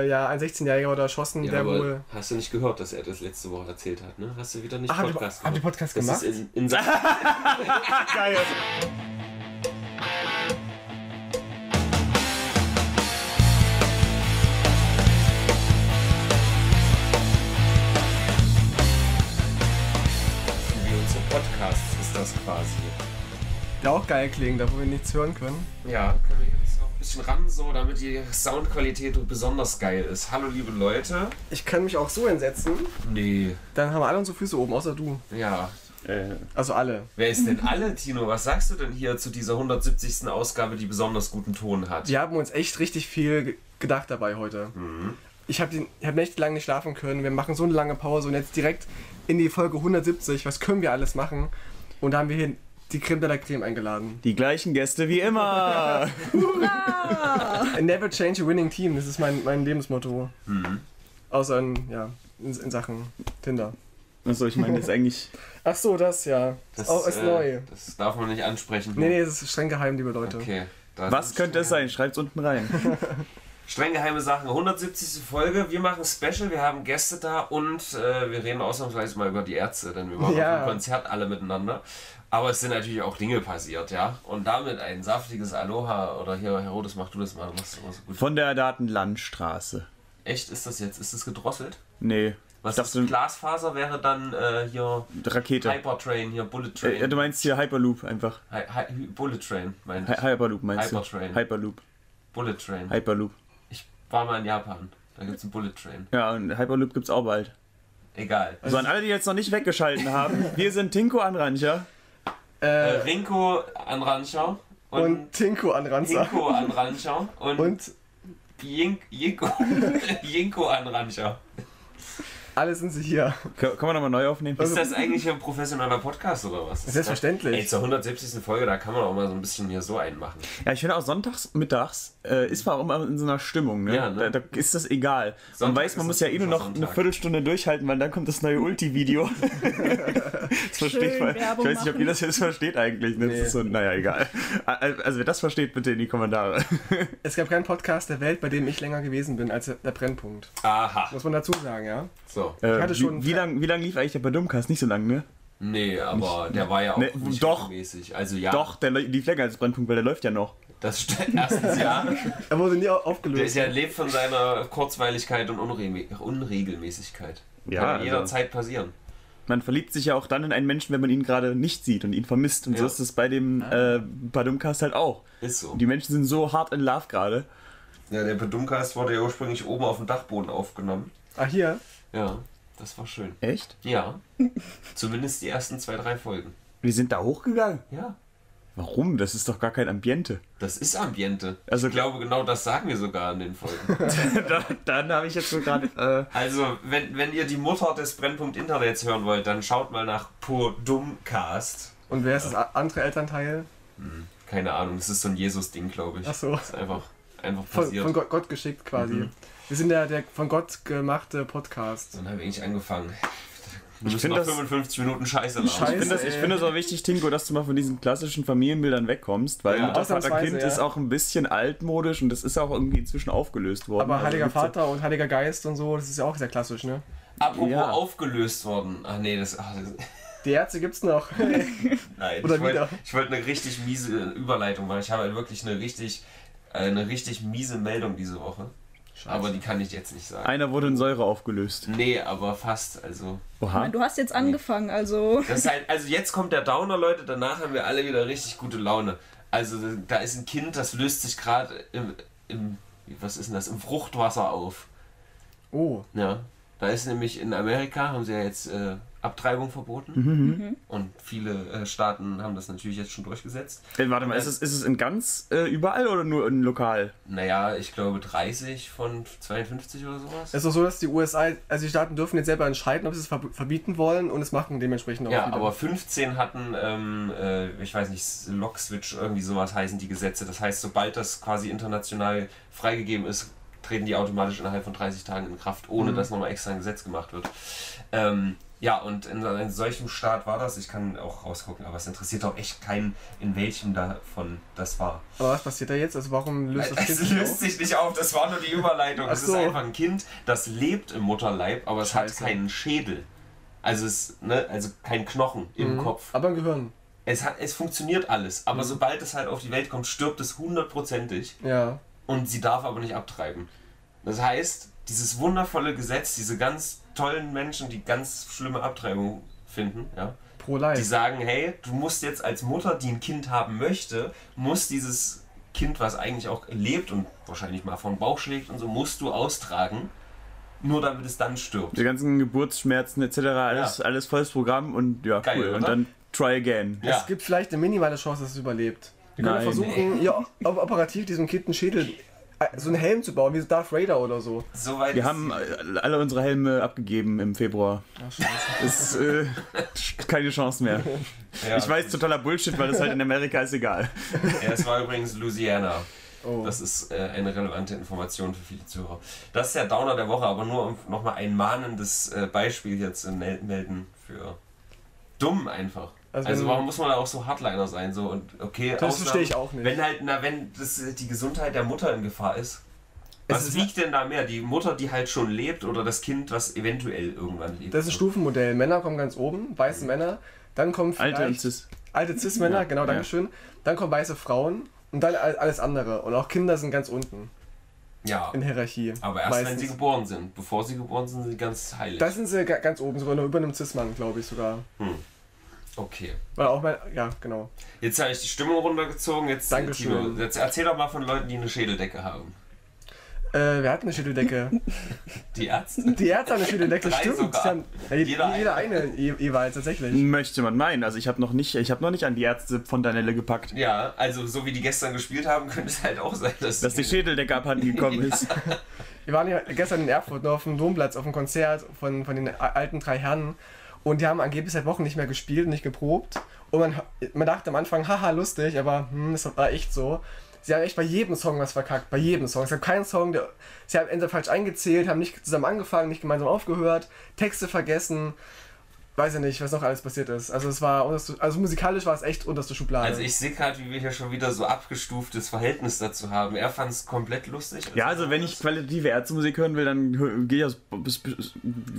Äh, Ja, ein 16-Jähriger wurde erschossen, Ja, der wohl. hast du nicht gehört, dass er das letzte Woche erzählt hat, ne? Hast du wieder nicht Ach, Podcast habt ihr? Podcast das gemacht? Ist in, in Geil. wie unsere Podcasts ist das quasi. Der auch geil klingt, da wo wir nichts hören können. Ja, noch ein bisschen ran, so, damit die Soundqualität besonders geil ist. Hallo, liebe Leute. Ich kann mich auch so hinsetzen, Nee, dann haben wir alle unsere Füße oben, außer du. ja. Äh, Also alle. Wer ist denn alle, Tino? Was sagst du denn hier zu dieser 170. Ausgabe, die besonders guten Ton hat? Wir haben uns echt richtig viel ge- gedacht dabei heute. Ich habe hab nächtelang nicht schlafen können. Wir machen so eine lange Pause und jetzt direkt in die Folge 170. Was können wir alles machen? Und da haben wir hier die Creme de la Creme eingeladen. die gleichen Gäste wie immer. A never change a winning team, das ist mein, mein Lebensmotto. Außer in, ja, in, in Sachen Tinder. Achso, ich meine, das ist eigentlich. Ach so, das ja. Das oh, ist äh, neu. Das darf man nicht ansprechen. Nee, nee, das ist streng geheim, liebe Leute. Okay. Was könnte es sein? Schreibt's unten rein. Streng geheime Sachen. 170. Folge. Wir machen Special. Wir haben Gäste da und äh, wir reden ausnahmsweise mal über die Ärzte, denn wir machen Ja. auf dem Konzert alle miteinander. Aber es sind natürlich auch Dinge passiert, ja. Und damit ein saftiges Aloha oder hier, Herodes, mach du das mal. Du machst das immer so gut. Von der Datenlandstraße. Echt, ist das jetzt? Ist das gedrosselt? Nee. Was ist dachte, Glasfaser wäre dann äh, hier Rakete. Hypertrain, hier Bullet Äh, Train. ja, du meinst hier Hyperloop einfach. Hy Hy Bullet Train, mein Hy Hyperloop meinst Hypertrain. du? Hyperloop. Bullet Train. Hyperloop. Ich war mal in Japan. Da gibt's einen Bullet Train. Ja, und Hyperloop gibt's auch bald. Egal. So, an alle, die jetzt noch nicht weggeschalten haben, wir sind Tinko Anrancher. Äh, Äh, Rinko an Rancher und, und Tinko an Ranzer. Hinko an Rancher und, Und Jink, Jinko, Jinko an Rancher. Alle sind sie hier. Können wir nochmal neu aufnehmen? Ist das eigentlich ein professioneller Podcast oder was? Selbstverständlich. Ey, zur 170. Folge, da kann man auch mal so ein bisschen hier so einmachen. Ja, ich finde auch sonntags mittags äh, ist man auch immer in so einer Stimmung. Ne? Ja, ne? Da, da ist das egal. Sonntag man weiß, man muss ja eh nur noch Sonntag. eine Viertelstunde durchhalten, weil dann kommt das neue Ulti-Video. das versteht Schön man. Ich weiß nicht, ob ihr das jetzt versteht eigentlich. Ne? Das Nee. ist so, naja, egal. Also wer das versteht, bitte in die Kommentare. Es gab keinen Podcast der Welt, bei dem ich länger gewesen bin als der Brennpunkt. Aha. Muss man dazu sagen, ja? So. Äh, hatte schon- wie wie lange wie lang lief eigentlich der Badumcast? Nicht so lang, ne? Nee, aber der war ja auch Nee, nicht doch. regelmäßig. Also ja. Doch, der lief länger als Brennpunkt, weil der läuft ja noch. Das stimmt. Erstens ja. Er wurde nie au- Der ist aufgelöst. ja lebt von seiner Kurzweiligkeit und Unre Unregelmäßigkeit. Ja, Kann also- jederzeit passieren. Man verliebt sich ja auch dann in einen Menschen, wenn man ihn gerade nicht sieht und ihn vermisst. Und so Ja. ist es bei dem äh, Badumcast halt auch. Ist so. Die Menschen sind so hart in Love gerade. Ja, der Bedumcast wurde ja ursprünglich oben auf dem Dachboden aufgenommen. Ah, hier? Ja, das war schön. Echt? Ja. Zumindest die ersten zwei, drei Folgen. Wir sind da hochgegangen. Ja. Warum? Das ist doch gar kein Ambiente. Das ist Ambiente. Also- ich glaube, genau das sagen wir sogar in den Folgen. da, dann habe ich jetzt so gerade. Äh, also, wenn, wenn ihr die Mutter des Brennpunkt Internets hören wollt, dann schaut mal nach Podumcast. Und wer ist das andere Elternteil? Keine Ahnung, das ist so ein Jesus-Ding, glaube ich. Ach so. Das ist einfach, einfach Von, passiert. von Gott, Gott geschickt quasi. Mhm. Wir sind der, der von Gott gemachte Podcast. Dann habe ich angefangen. Wir Ich find noch das- 55 Minuten Scheiße. Scheiße. ich finde das, ich ey. finde es auch wichtig, Tinko, dass du mal von diesen klassischen Familienbildern wegkommst, weil Ja. Mutter, Vater, Kind ja. ist auch ein bisschen altmodisch und das ist auch irgendwie inzwischen aufgelöst worden. Aber Also Heiliger ja- Vater und Heiliger Geist und so, das ist ja auch sehr klassisch, ne? Apropos Ja. aufgelöst worden. Ach nee, das. Ach, das Die Ärzte gibt's noch. nein, Oder ich wollte wieder. ich wollte eine richtig miese Überleitung machen. Ich habe halt wirklich eine richtig, eine richtig miese Meldung diese Woche. Aber die kann ich jetzt nicht sagen. Einer wurde in Säure aufgelöst. Nee, aber fast. Also. Oha. meine, du hast jetzt angefangen, also. Das ist halt, also jetzt kommt der Downer, Leute, danach haben wir alle wieder richtig gute Laune. Also da ist ein Kind, das löst sich gerade im, im, was ist denn das, im Fruchtwasser auf. Oh, Ja. Da ist nämlich in Amerika, haben sie ja jetzt äh, Abtreibung verboten. Mhm. Und viele äh, Staaten haben das natürlich jetzt schon durchgesetzt. Äh, warte mal, ist es, ist es in ganz äh, überall oder nur in lokal? Naja, ich glaube 30 von 52 oder sowas. es ist doch so, dass die USA, also die Staaten dürfen jetzt selber entscheiden, ob sie es verb- verbieten wollen und es machen dementsprechend auch Ja, viele. aber 15 hatten, ähm, äh, ich weiß nicht, Lock-Switch, irgendwie sowas heißen die Gesetze. Das heißt, sobald das quasi international freigegeben ist, treten die automatisch innerhalb von 30 Tagen in Kraft, ohne Mhm. dass nochmal extra ein Gesetz gemacht wird. Ähm, Ja, und in, in solchem Staat war das. Ich kann auch rausgucken, aber es interessiert auch echt keinen, in welchem davon das war. Aber was passiert da jetzt? Also warum löst das Es Kind sich löst auf? sich nicht auf, das war nur die Überleitung. Ach Es so. ist einfach ein Kind, das lebt im Mutterleib, aber es Scheiße. hat keinen Schädel. Also es, ne, also kein Knochen im Mhm. Kopf. Aber ein Gehirn. Es, hat, es funktioniert alles, Mhm. aber sobald es halt auf die Welt kommt, stirbt es hundertprozentig Ja. und sie darf aber nicht abtreiben. Das heißt, dieses wundervolle Gesetz, diese ganz tollen Menschen, die ganz schlimme Abtreibung finden, ja, Pro die Life. sagen, hey, du musst jetzt als Mutter, die ein Kind haben möchte, muss dieses Kind, was eigentlich auch lebt und wahrscheinlich mal vom Bauch schlägt und so, musst du austragen, nur damit es dann stirbt. Die ganzen Geburtsschmerzen etc. Alles, alles volles Programm und ja, Geil, cool. Und oder? dann try again. Ja. Es gibt vielleicht eine minimale Chance, dass es überlebt. Wir können Nein. versuchen, ja, op- operativ diesem Kind einen Schädel, so einen Helm zu bauen, wie so Darth Vader oder so. Soweit Wir haben alle unsere Helme abgegeben im Februar. Ach, scheiße. Ist äh, keine Chance mehr. ja, Ich weiß, totaler Bullshit, weil das halt in Amerika ist egal. Ja, es war übrigens Louisiana. Oh. Das ist äh, eine relevante Information für viele Zuhörer. Das ist der Downer der Woche, aber nur um nochmal ein mahnendes äh, Beispiel hier zu mel- melden für dumm einfach. Also Also, wenn- warum muss man da auch so Hardliner sein? So und okay, Das Ausnahmen- verstehe ich auch nicht. Wenn halt, na, wenn das, äh, die Gesundheit der Mutter in Gefahr ist. Es Was ist- wiegt denn da mehr? Die Mutter, die halt schon lebt oder das Kind, was eventuell irgendwann lebt? Das ist ein Stufenmodell. Männer kommen ganz oben, weiße Männer. Dann kommen vielleicht Alter und Cis. alte Cis-Männer, Ja, genau, ja. Dankeschön. Dann kommen weiße Frauen und dann all- alles andere. Und auch Kinder sind ganz unten ja, in Hierarchie. aber erst wenn meistens. sie geboren sind. Bevor sie geboren sind, sind sie ganz heilig. Da sind sie ga- ganz oben, sogar noch über einem Cis-Mann, glaube ich sogar. hm. Okay. Weil auch mein, ja, genau. Jetzt habe ich die Stimmung runtergezogen. Jetzt, Dankeschön. Tino, jetzt erzähl doch mal von Leuten, die eine Schädeldecke haben. Äh, wir hatten eine Schädeldecke. Die Ärzte? Die Ärzte haben eine Schädeldecke, Drei stimmt. sogar. Haben, ja, Jeder jeder, eine je, jeweils, tatsächlich. Möchte man meinen. Also ich habe noch nicht, ich habe noch nicht an die Ärzte von Danelle gepackt. Ja, also so wie die gestern gespielt haben, könnte es halt auch sein, dass, Dass die Schädeldecke abhanden gekommen ist. Wir waren ja gestern in Erfurt noch auf dem Domplatz auf einem Konzert von, von den alten drei Herren und die haben angeblich seit Wochen nicht mehr gespielt, nicht geprobt. Und man, man dachte am Anfang, haha, lustig, aber hm, das war echt so. Sie haben echt bei jedem Song was verkackt, bei jedem Song. Es gab keinen Song, der, sie haben entweder falsch eingezählt, haben nicht zusammen angefangen, nicht gemeinsam aufgehört, Texte vergessen, weiß ich nicht, was noch alles passiert ist. Also es war, unterste, also musikalisch war es echt unterste Schublade. Also ich sehe gerade, wie wir hier schon wieder so abgestuftes Verhältnis dazu haben. Er fand es komplett lustig. Ja, also wenn ich qualitative Ärztemusik hören will, dann gehe ich aus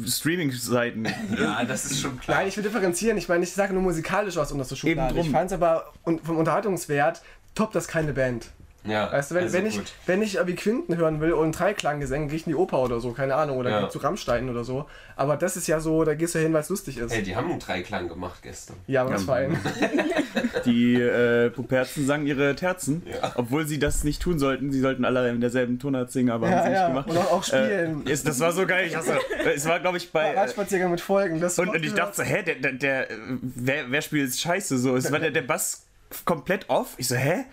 Streaming-Seiten. Ja, das ist schon klar. Nein, ich will differenzieren. Ich meine, ich sage nur musikalisch was unterste Schublade. drum. Ich fand es aber und vom Unterhaltungswert top das keine Band. Ja, Weißt du, wenn, also wenn, ich, gut. wenn ich wie Quinten hören will und Dreiklanggesänge, gehe ich in die Oper oder so, keine Ahnung, oder Ja. zu Rammstein oder so. Aber das ist ja so, da gehst du hin, weil es lustig ist. Hey, die haben einen Dreiklang gemacht gestern. ja, aber was Ja. für ein. Die äh, Puperzen sangen ihre Terzen, Ja. obwohl sie das nicht tun sollten. Sie sollten alle in derselben Tonart singen, aber haben sie nicht ja. gemacht. Und auch, auch spielen. Äh, ist, das war so geil. Ich hasse, es war, glaube ich, bei. Äh, Radspaziergang mit Folgen. Das und, und ich dachte so, hä, der, der, der äh, wer, wer spielt jetzt Scheiße? So, es war der, der Bass komplett off. Ich so, hä?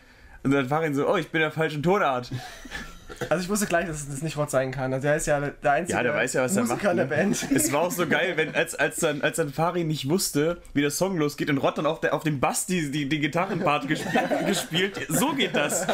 Und dann war ihn so, oh, ich bin in der falschen Tonart. Also ich wusste gleich, dass es das nicht Rod sein kann. Also er ist ja der einzige Ja, der weiß ja, was er Musiker macht, in der ne? Band. Es war auch so geil, wenn, als, als, dann, als dann Fari nicht wusste, wie der Song losgeht und Rod dann auf, der, auf dem Bass die, die, die Gitarrenpart gespielt, gespielt. So geht das.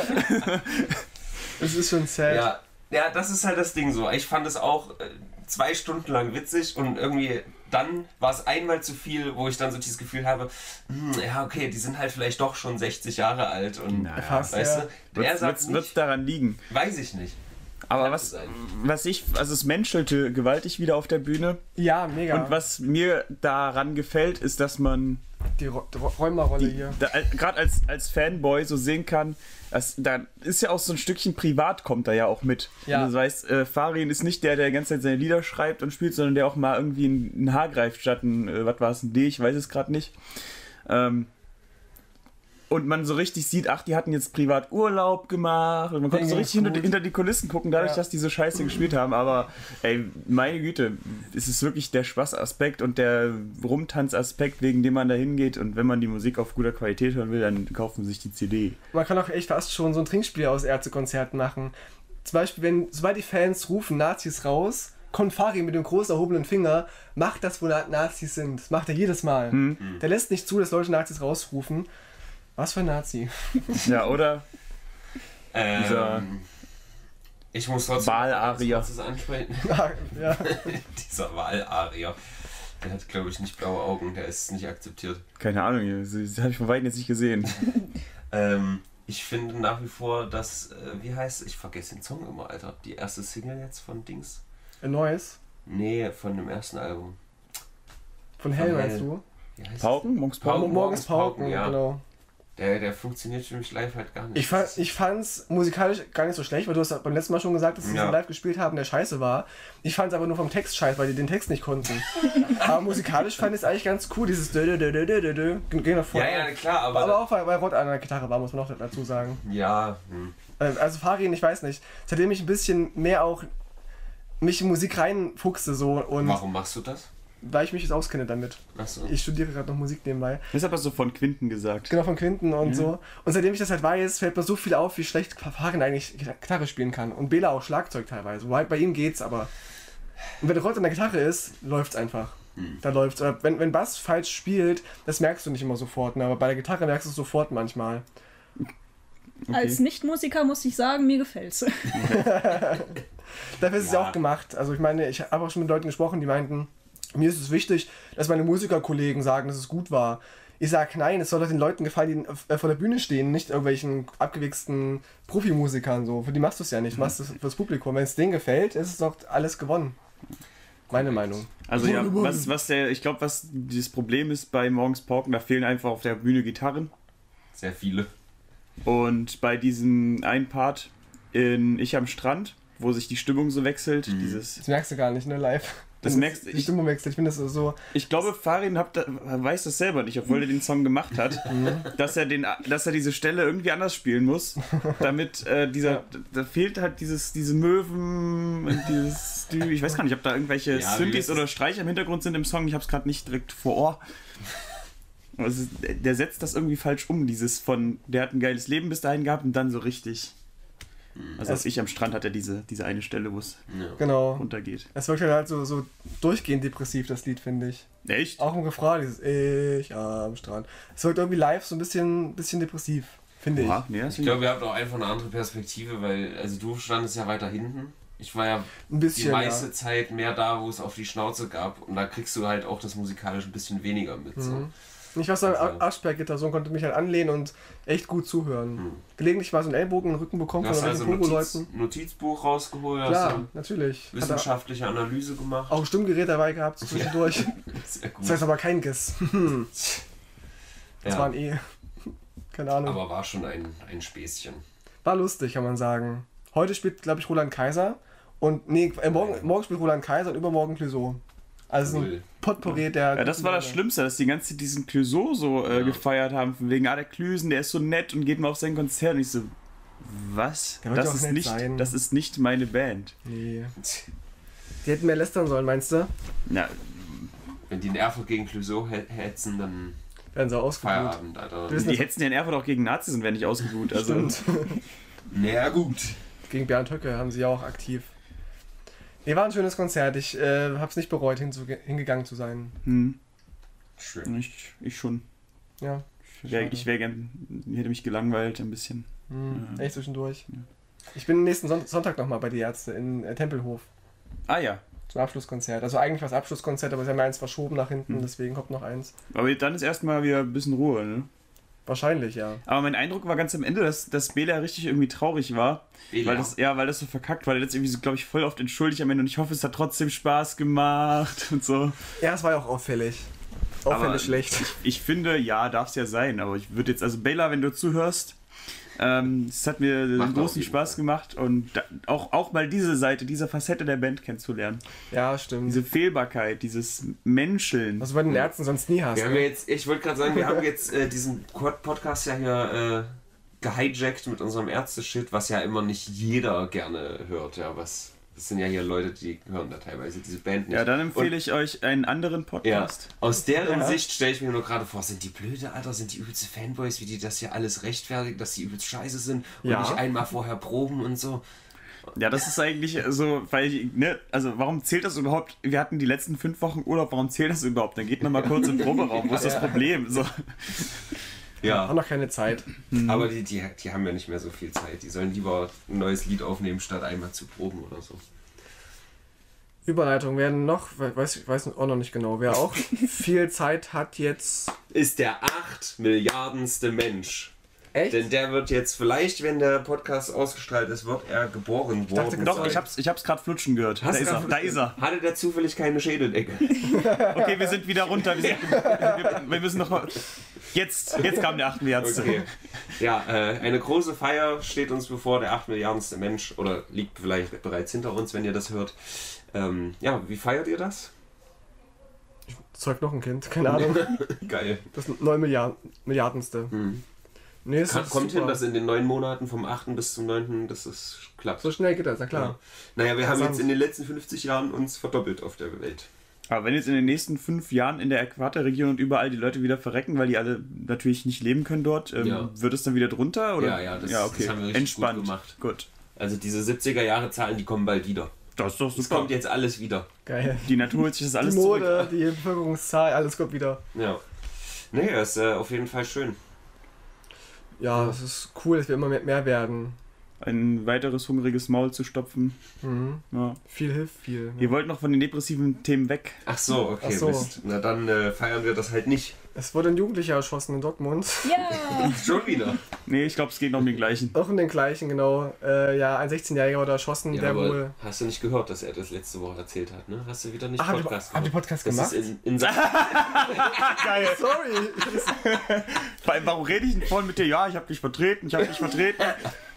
Das ist schon sad. Ja, ja, das ist halt das Ding so. Ich fand es auch äh, zwei Stunden lang witzig und irgendwie dann war es einmal zu viel, wo ich dann so dieses Gefühl habe, hm, ja, okay, die sind halt vielleicht doch schon 60 Jahre alt und Fast, weißt ja. du, er Wird sagt es nicht, daran liegen. weiß ich nicht. Aber was, was ich, also es menschelte gewaltig wieder auf der Bühne. Ja, mega. Und was mir daran gefällt, ist, dass man Die Ro- die Ro- Räumerrolle hier. gerade als, als Fanboy so sehen kann, dass, da ist ja auch so ein Stückchen privat kommt da ja auch mit. Ja. Und du weißt, äh, Farin ist nicht der, der die ganze Zeit seine Lieder schreibt und spielt, sondern der auch mal irgendwie ein, ein Haar greift statt ein, äh, was war es, ein D, ich weiß es gerade nicht. Ähm, und man so richtig sieht, ach, die hatten jetzt privat Urlaub gemacht und man konnte Denen so richtig hinter, hinter die Kulissen gucken, dadurch, Ja. dass die so scheiße gespielt haben. Aber ey, meine Güte, es ist wirklich der Spaßaspekt und der Rumtanzaspekt, wegen dem man da hingeht. Und wenn man die Musik auf guter Qualität hören will, dann kaufen sie sich die CD. Man kann auch echt fast schon so ein Trinkspiel aus Ärztekonzerten machen. Zum Beispiel, wenn, sobald die Fans rufen Nazis raus, kommt Fari mit dem groß erhobenen Finger, macht das, wo Na- Nazis sind. Das macht er jedes Mal. Hm. Der lässt nicht zu, dass Leute Nazis rausrufen. Was für ein Nazi. Ja, oder? Dieser Ähm, ich muss trotzdem Wahlarier. ansprechen. ja. Dieser Wahlarier. Der hat, glaube ich, nicht blaue Augen, der ist nicht akzeptiert. Keine Ahnung, das, habe ich von Weitem jetzt nicht gesehen. Ähm, ich finde nach wie vor, dass, äh, wie heißt Ich vergesse den Song immer, Alter. Die erste Single jetzt von Dings. Ein neues. Nee, von dem ersten Album. Von Hell Von meinst Hell. du? Wie heißt Pauken? Morgens Pauken. Pauken? Morgens Pauken, Pauken, ja. genau. Der, der funktioniert für mich live halt gar nicht. Ich, fand, ich fand's musikalisch gar nicht so schlecht, weil du hast beim letzten Mal schon gesagt, dass sie Ja. live gespielt haben, der scheiße war. Ich fand's aber nur vom Text scheiße, weil die den Text nicht konnten. aber musikalisch fand ich es eigentlich ganz cool, dieses dö dö dö dö dö dö dö. Geh nach vorne. ja, ja, klar, aber. aber auch weil, weil Rod an der Gitarre war, muss man noch dazu sagen. ja, hm. Ähm, Also Farin, ich weiß nicht, seitdem ich ein bisschen mehr auch mich in Musik reinfuchse so und warum machst du das? Weil ich mich jetzt auskenne damit. Achso. Ich studiere gerade noch Musik nebenbei. Das hat er so von Quinten gesagt. Genau von Quinten und so. Und seitdem ich das halt weiß, fällt mir so viel auf, wie schlecht Farin eigentlich Gitarre spielen kann. Und Bela auch Schlagzeug teilweise. Wobei bei ihm geht's, aber. Und wenn Rod an der Gitarre ist, läuft's einfach. Da läuft's. Oder wenn, wenn Bass falsch spielt, das merkst du nicht immer sofort. Ne? Aber bei der Gitarre merkst du es sofort manchmal. Als Nichtmusiker muss ich sagen, mir gefällt's. Dafür ist es Ja. ja auch gemacht. Also ich meine, ich habe auch schon mit Leuten gesprochen, die meinten, mir ist es wichtig, dass meine Musikerkollegen sagen, dass es gut war. Ich sage, nein, es soll doch den Leuten gefallen, die äh, vor der Bühne stehen, nicht irgendwelchen abgewichsten Profimusikern. So. Für die machst du es ja nicht, du machst es fürs Publikum. Wenn es denen gefällt, ist es doch alles gewonnen. Meine Meinung. Also ja, was, was der, ich glaube, was dieses Problem ist bei Morgens Pauken, da fehlen einfach auf der Bühne Gitarren. Sehr viele. Und bei diesem einen Part in Ich am Strand, wo sich die Stimmung so wechselt, dieses. Das merkst du gar nicht, ne, live. Das merkst- Die ich- Stimmung wechselt. Ich finde das so. Ich glaube, Farin habt, da- weiß das selber nicht, obwohl er den Song gemacht hat, dass er den, dass er diese Stelle irgendwie anders spielen muss, damit äh, dieser, da fehlt halt dieses, diese Möwen und dieses, ich weiß gar nicht, ob da irgendwelche Ja, Synthes oder Streicher im Hintergrund sind im Song. Ich habe es gerade nicht direkt vor Ohr. Also, der setzt das irgendwie falsch um, dieses von, der hat ein geiles Leben bis dahin gehabt und dann so richtig. Also als ich am Strand hat er diese, diese eine Stelle, wo es. Genau. runtergeht. Es wirkt halt so, so durchgehend depressiv, das Lied, finde ich. Echt? Auch im Refrain, dieses Ich am Strand. Es wirkt irgendwie live so ein bisschen, bisschen depressiv, finde ich. Nee, das Ich glaube, ihr habt auch einfach eine andere Perspektive, weil, also du standest ja weiter hinten. Ich war ja Ein die bisschen. meiste ja. Zeit mehr da, wo es auf die Schnauze gab. Und da kriegst du halt auch das musikalisch ein bisschen weniger mit. So. Ich war so ein Aschberg-Gitarre und konnte mich halt anlehnen und echt gut zuhören. Mhm. Gelegentlich mal so einen Ellbogen in den Rücken bekommen Du hast von also irgendwelchen Notiz, Pogo-Leuten. Notizbuch rausgeholt, hast Klar, natürlich. Wissenschaftliche Analyse gemacht. auch ein Stimmgerät dabei gehabt so zwischendurch. Sehr gut. Das heißt aber kein Giss. Das ja, war ein E. Keine Ahnung. aber war schon ein, ein Späßchen. War lustig, kann man sagen. Heute spielt, glaube ich, Roland Kaiser. Und nee, äh, morgen, morgen spielt Roland Kaiser und übermorgen Clouseau. Also Cool. ein Potpourri der. Ja, das war das Schlimmste, dass die ganze Zeit diesen Clouseau so äh, Ja. gefeiert haben, von wegen, ah, der Klüsen, der ist so nett und geht mal auf sein Konzert. Und ich so, was? Das ist, nicht, sein. das ist nicht meine Band. Nee. Die hätten mehr lästern sollen, meinst du? Na, Wenn die in Erfurt gegen Clouseau he- hetzen, dann Werden sie ausgebucht. Feierabend, Alter. Die hetzen ja in Erfurt auch gegen Nazis und werden nicht ausgebucht. Also, Stimmt. Na gut. Gegen Bernd Höcke haben sie ja auch aktiv. Nee, war ein schönes Konzert. Ich äh, hab's nicht bereut, hingegangen zu sein. hm, Schön. ich, ich schon. Ja. Ich wäre wär gern, hätte mich gelangweilt ein bisschen. Hm, Ja. Echt zwischendurch. Ich bin nächsten Son Sonntag nochmal bei die Ärzte in äh, Tempelhof. Ah ja, Zum Abschlusskonzert. Also eigentlich war es Abschlusskonzert, aber sie haben ja eins verschoben nach hinten, Hm. deswegen kommt noch eins. aber dann ist erstmal wieder ein bisschen Ruhe, ne? Wahrscheinlich, ja. Aber mein Eindruck war ganz am Ende, dass, dass Bela richtig irgendwie traurig war. Bela. Weil das, ja, weil das so verkackt war. Der jetzt irgendwie so, glaube ich, voll oft entschuldigt am Ende und ich hoffe, es hat trotzdem Spaß gemacht und so. Ja, es war ja auch auffällig. Auffällig Aber- schlecht. Ich finde, ja, darf es ja sein, aber ich würde jetzt, also Bela, wenn du zuhörst, ähm, es hat mir Macht großen Spaß Fall. gemacht und da, auch, auch mal diese Seite, diese Facette der Band kennenzulernen. Ja, stimmt. Diese Fehlbarkeit, dieses Menscheln. Was du bei den Ärzten sonst nie hast. Wir haben jetzt, ich wollte gerade sagen, wir haben jetzt äh, diesen Pod- Podcast ja hier äh, gehijackt mit unserem Ärzte-Shit, was ja immer nicht jeder gerne hört. Ja, was, das sind ja hier Leute, die hören da teilweise diese Band nicht. Ja, dann empfehle Und- ich euch einen anderen Ja, Podcast. aus deren Ja. Sicht stelle ich mir nur gerade vor, sind die blöde, Alter, sind die übelste Fanboys, wie die das hier alles rechtfertigen, dass die übelst scheiße sind und Ja. nicht einmal vorher proben und so. Ja, das ist eigentlich so, weil ich, ne, also warum zählt das überhaupt? Wir hatten die letzten fünf Wochen Urlaub, warum zählt das überhaupt? Dann geht man mal kurz im Proberaum, wo ist das Ja. Problem? So. Ja. Haben noch keine Zeit. Aber die, die, die haben ja nicht mehr so viel Zeit. Die sollen lieber ein neues Lied aufnehmen, statt einmal zu proben oder so. Überleitung werden noch, we- weiß ich weiß auch noch nicht genau, wer auch viel Zeit hat jetzt. Ist der 8 Milliardenste Mensch. Echt? Denn der wird jetzt vielleicht, wenn der Podcast ausgestrahlt ist, wird er geboren dachte, worden. Doch, sein. ich hab's, ich hab's gerade flutschen gehört. Hast da du ist er, da ist er. Hatte der zufällig keine Schädeldecke? Okay, wir sind wieder runter. Wir, sind, wir, wir müssen noch mal. Jetzt, jetzt kam der 8 Milliardste. Okay. Ja, äh, eine große Feier steht uns bevor, der 8 Milliardenste Mensch, oder liegt vielleicht bereits hinter uns, wenn ihr das hört. Ähm, ja, wie feiert ihr das? Zeug noch ein Kind, keine Ahnung. Geil. Das 9 Milliarden, Milliardenste. Nee, es Kann, ist kommt super. hin, dass in den neun Monaten vom 8. bis zum 9. dass es klappt. So schnell geht das, na klar. Ja. Naja, wir haben jetzt in den letzten 50 Jahren uns verdoppelt auf der Welt. Aber wenn jetzt in den nächsten fünf Jahren in der Äquatorregion und überall die Leute wieder verrecken, weil die alle natürlich nicht leben können dort, ähm, Ja. wird es dann wieder drunter? Oder? Ja, ja, das- ja okay. das haben wir richtig Entspannt. gut gemacht. Gut. Also diese 70er Jahre Zahlen, die kommen bald wieder. Das ist doch Es super. kommt jetzt alles wieder. Geil. Die Natur holt sich das Die alles Mode, zurück. die Bevölkerungszahl, alles kommt wieder. Ja. Nee, das ist äh, auf jeden Fall schön. Ja, es ist cool, dass wir immer mehr werden. Ein weiteres hungriges Maul zu stopfen. Mhm. Ja. Viel hilft viel. Ihr wollt noch von den depressiven Themen weg. Ach so, okay, Ach so. Mist. Na dann äh, feiern wir das halt nicht. Es wurde ein Jugendlicher erschossen in Dortmund. Ja! Schon wieder. Nee, ich glaube, es geht noch um den gleichen. Auch in den gleichen, genau. Äh, ja, ein 16-Jähriger wurde erschossen, Ja, der aber wohl. hast du nicht gehört, dass er das letzte Woche erzählt hat, ne? Hast du wieder nicht Ach, habt ihr, Podcast habt ihr? Podcast Das gemacht? ist in, in. Geil. Sorry. Vor allem, Warum rede ich denn vorhin mit dir? Ja, ich habe dich vertreten, ich habe dich vertreten.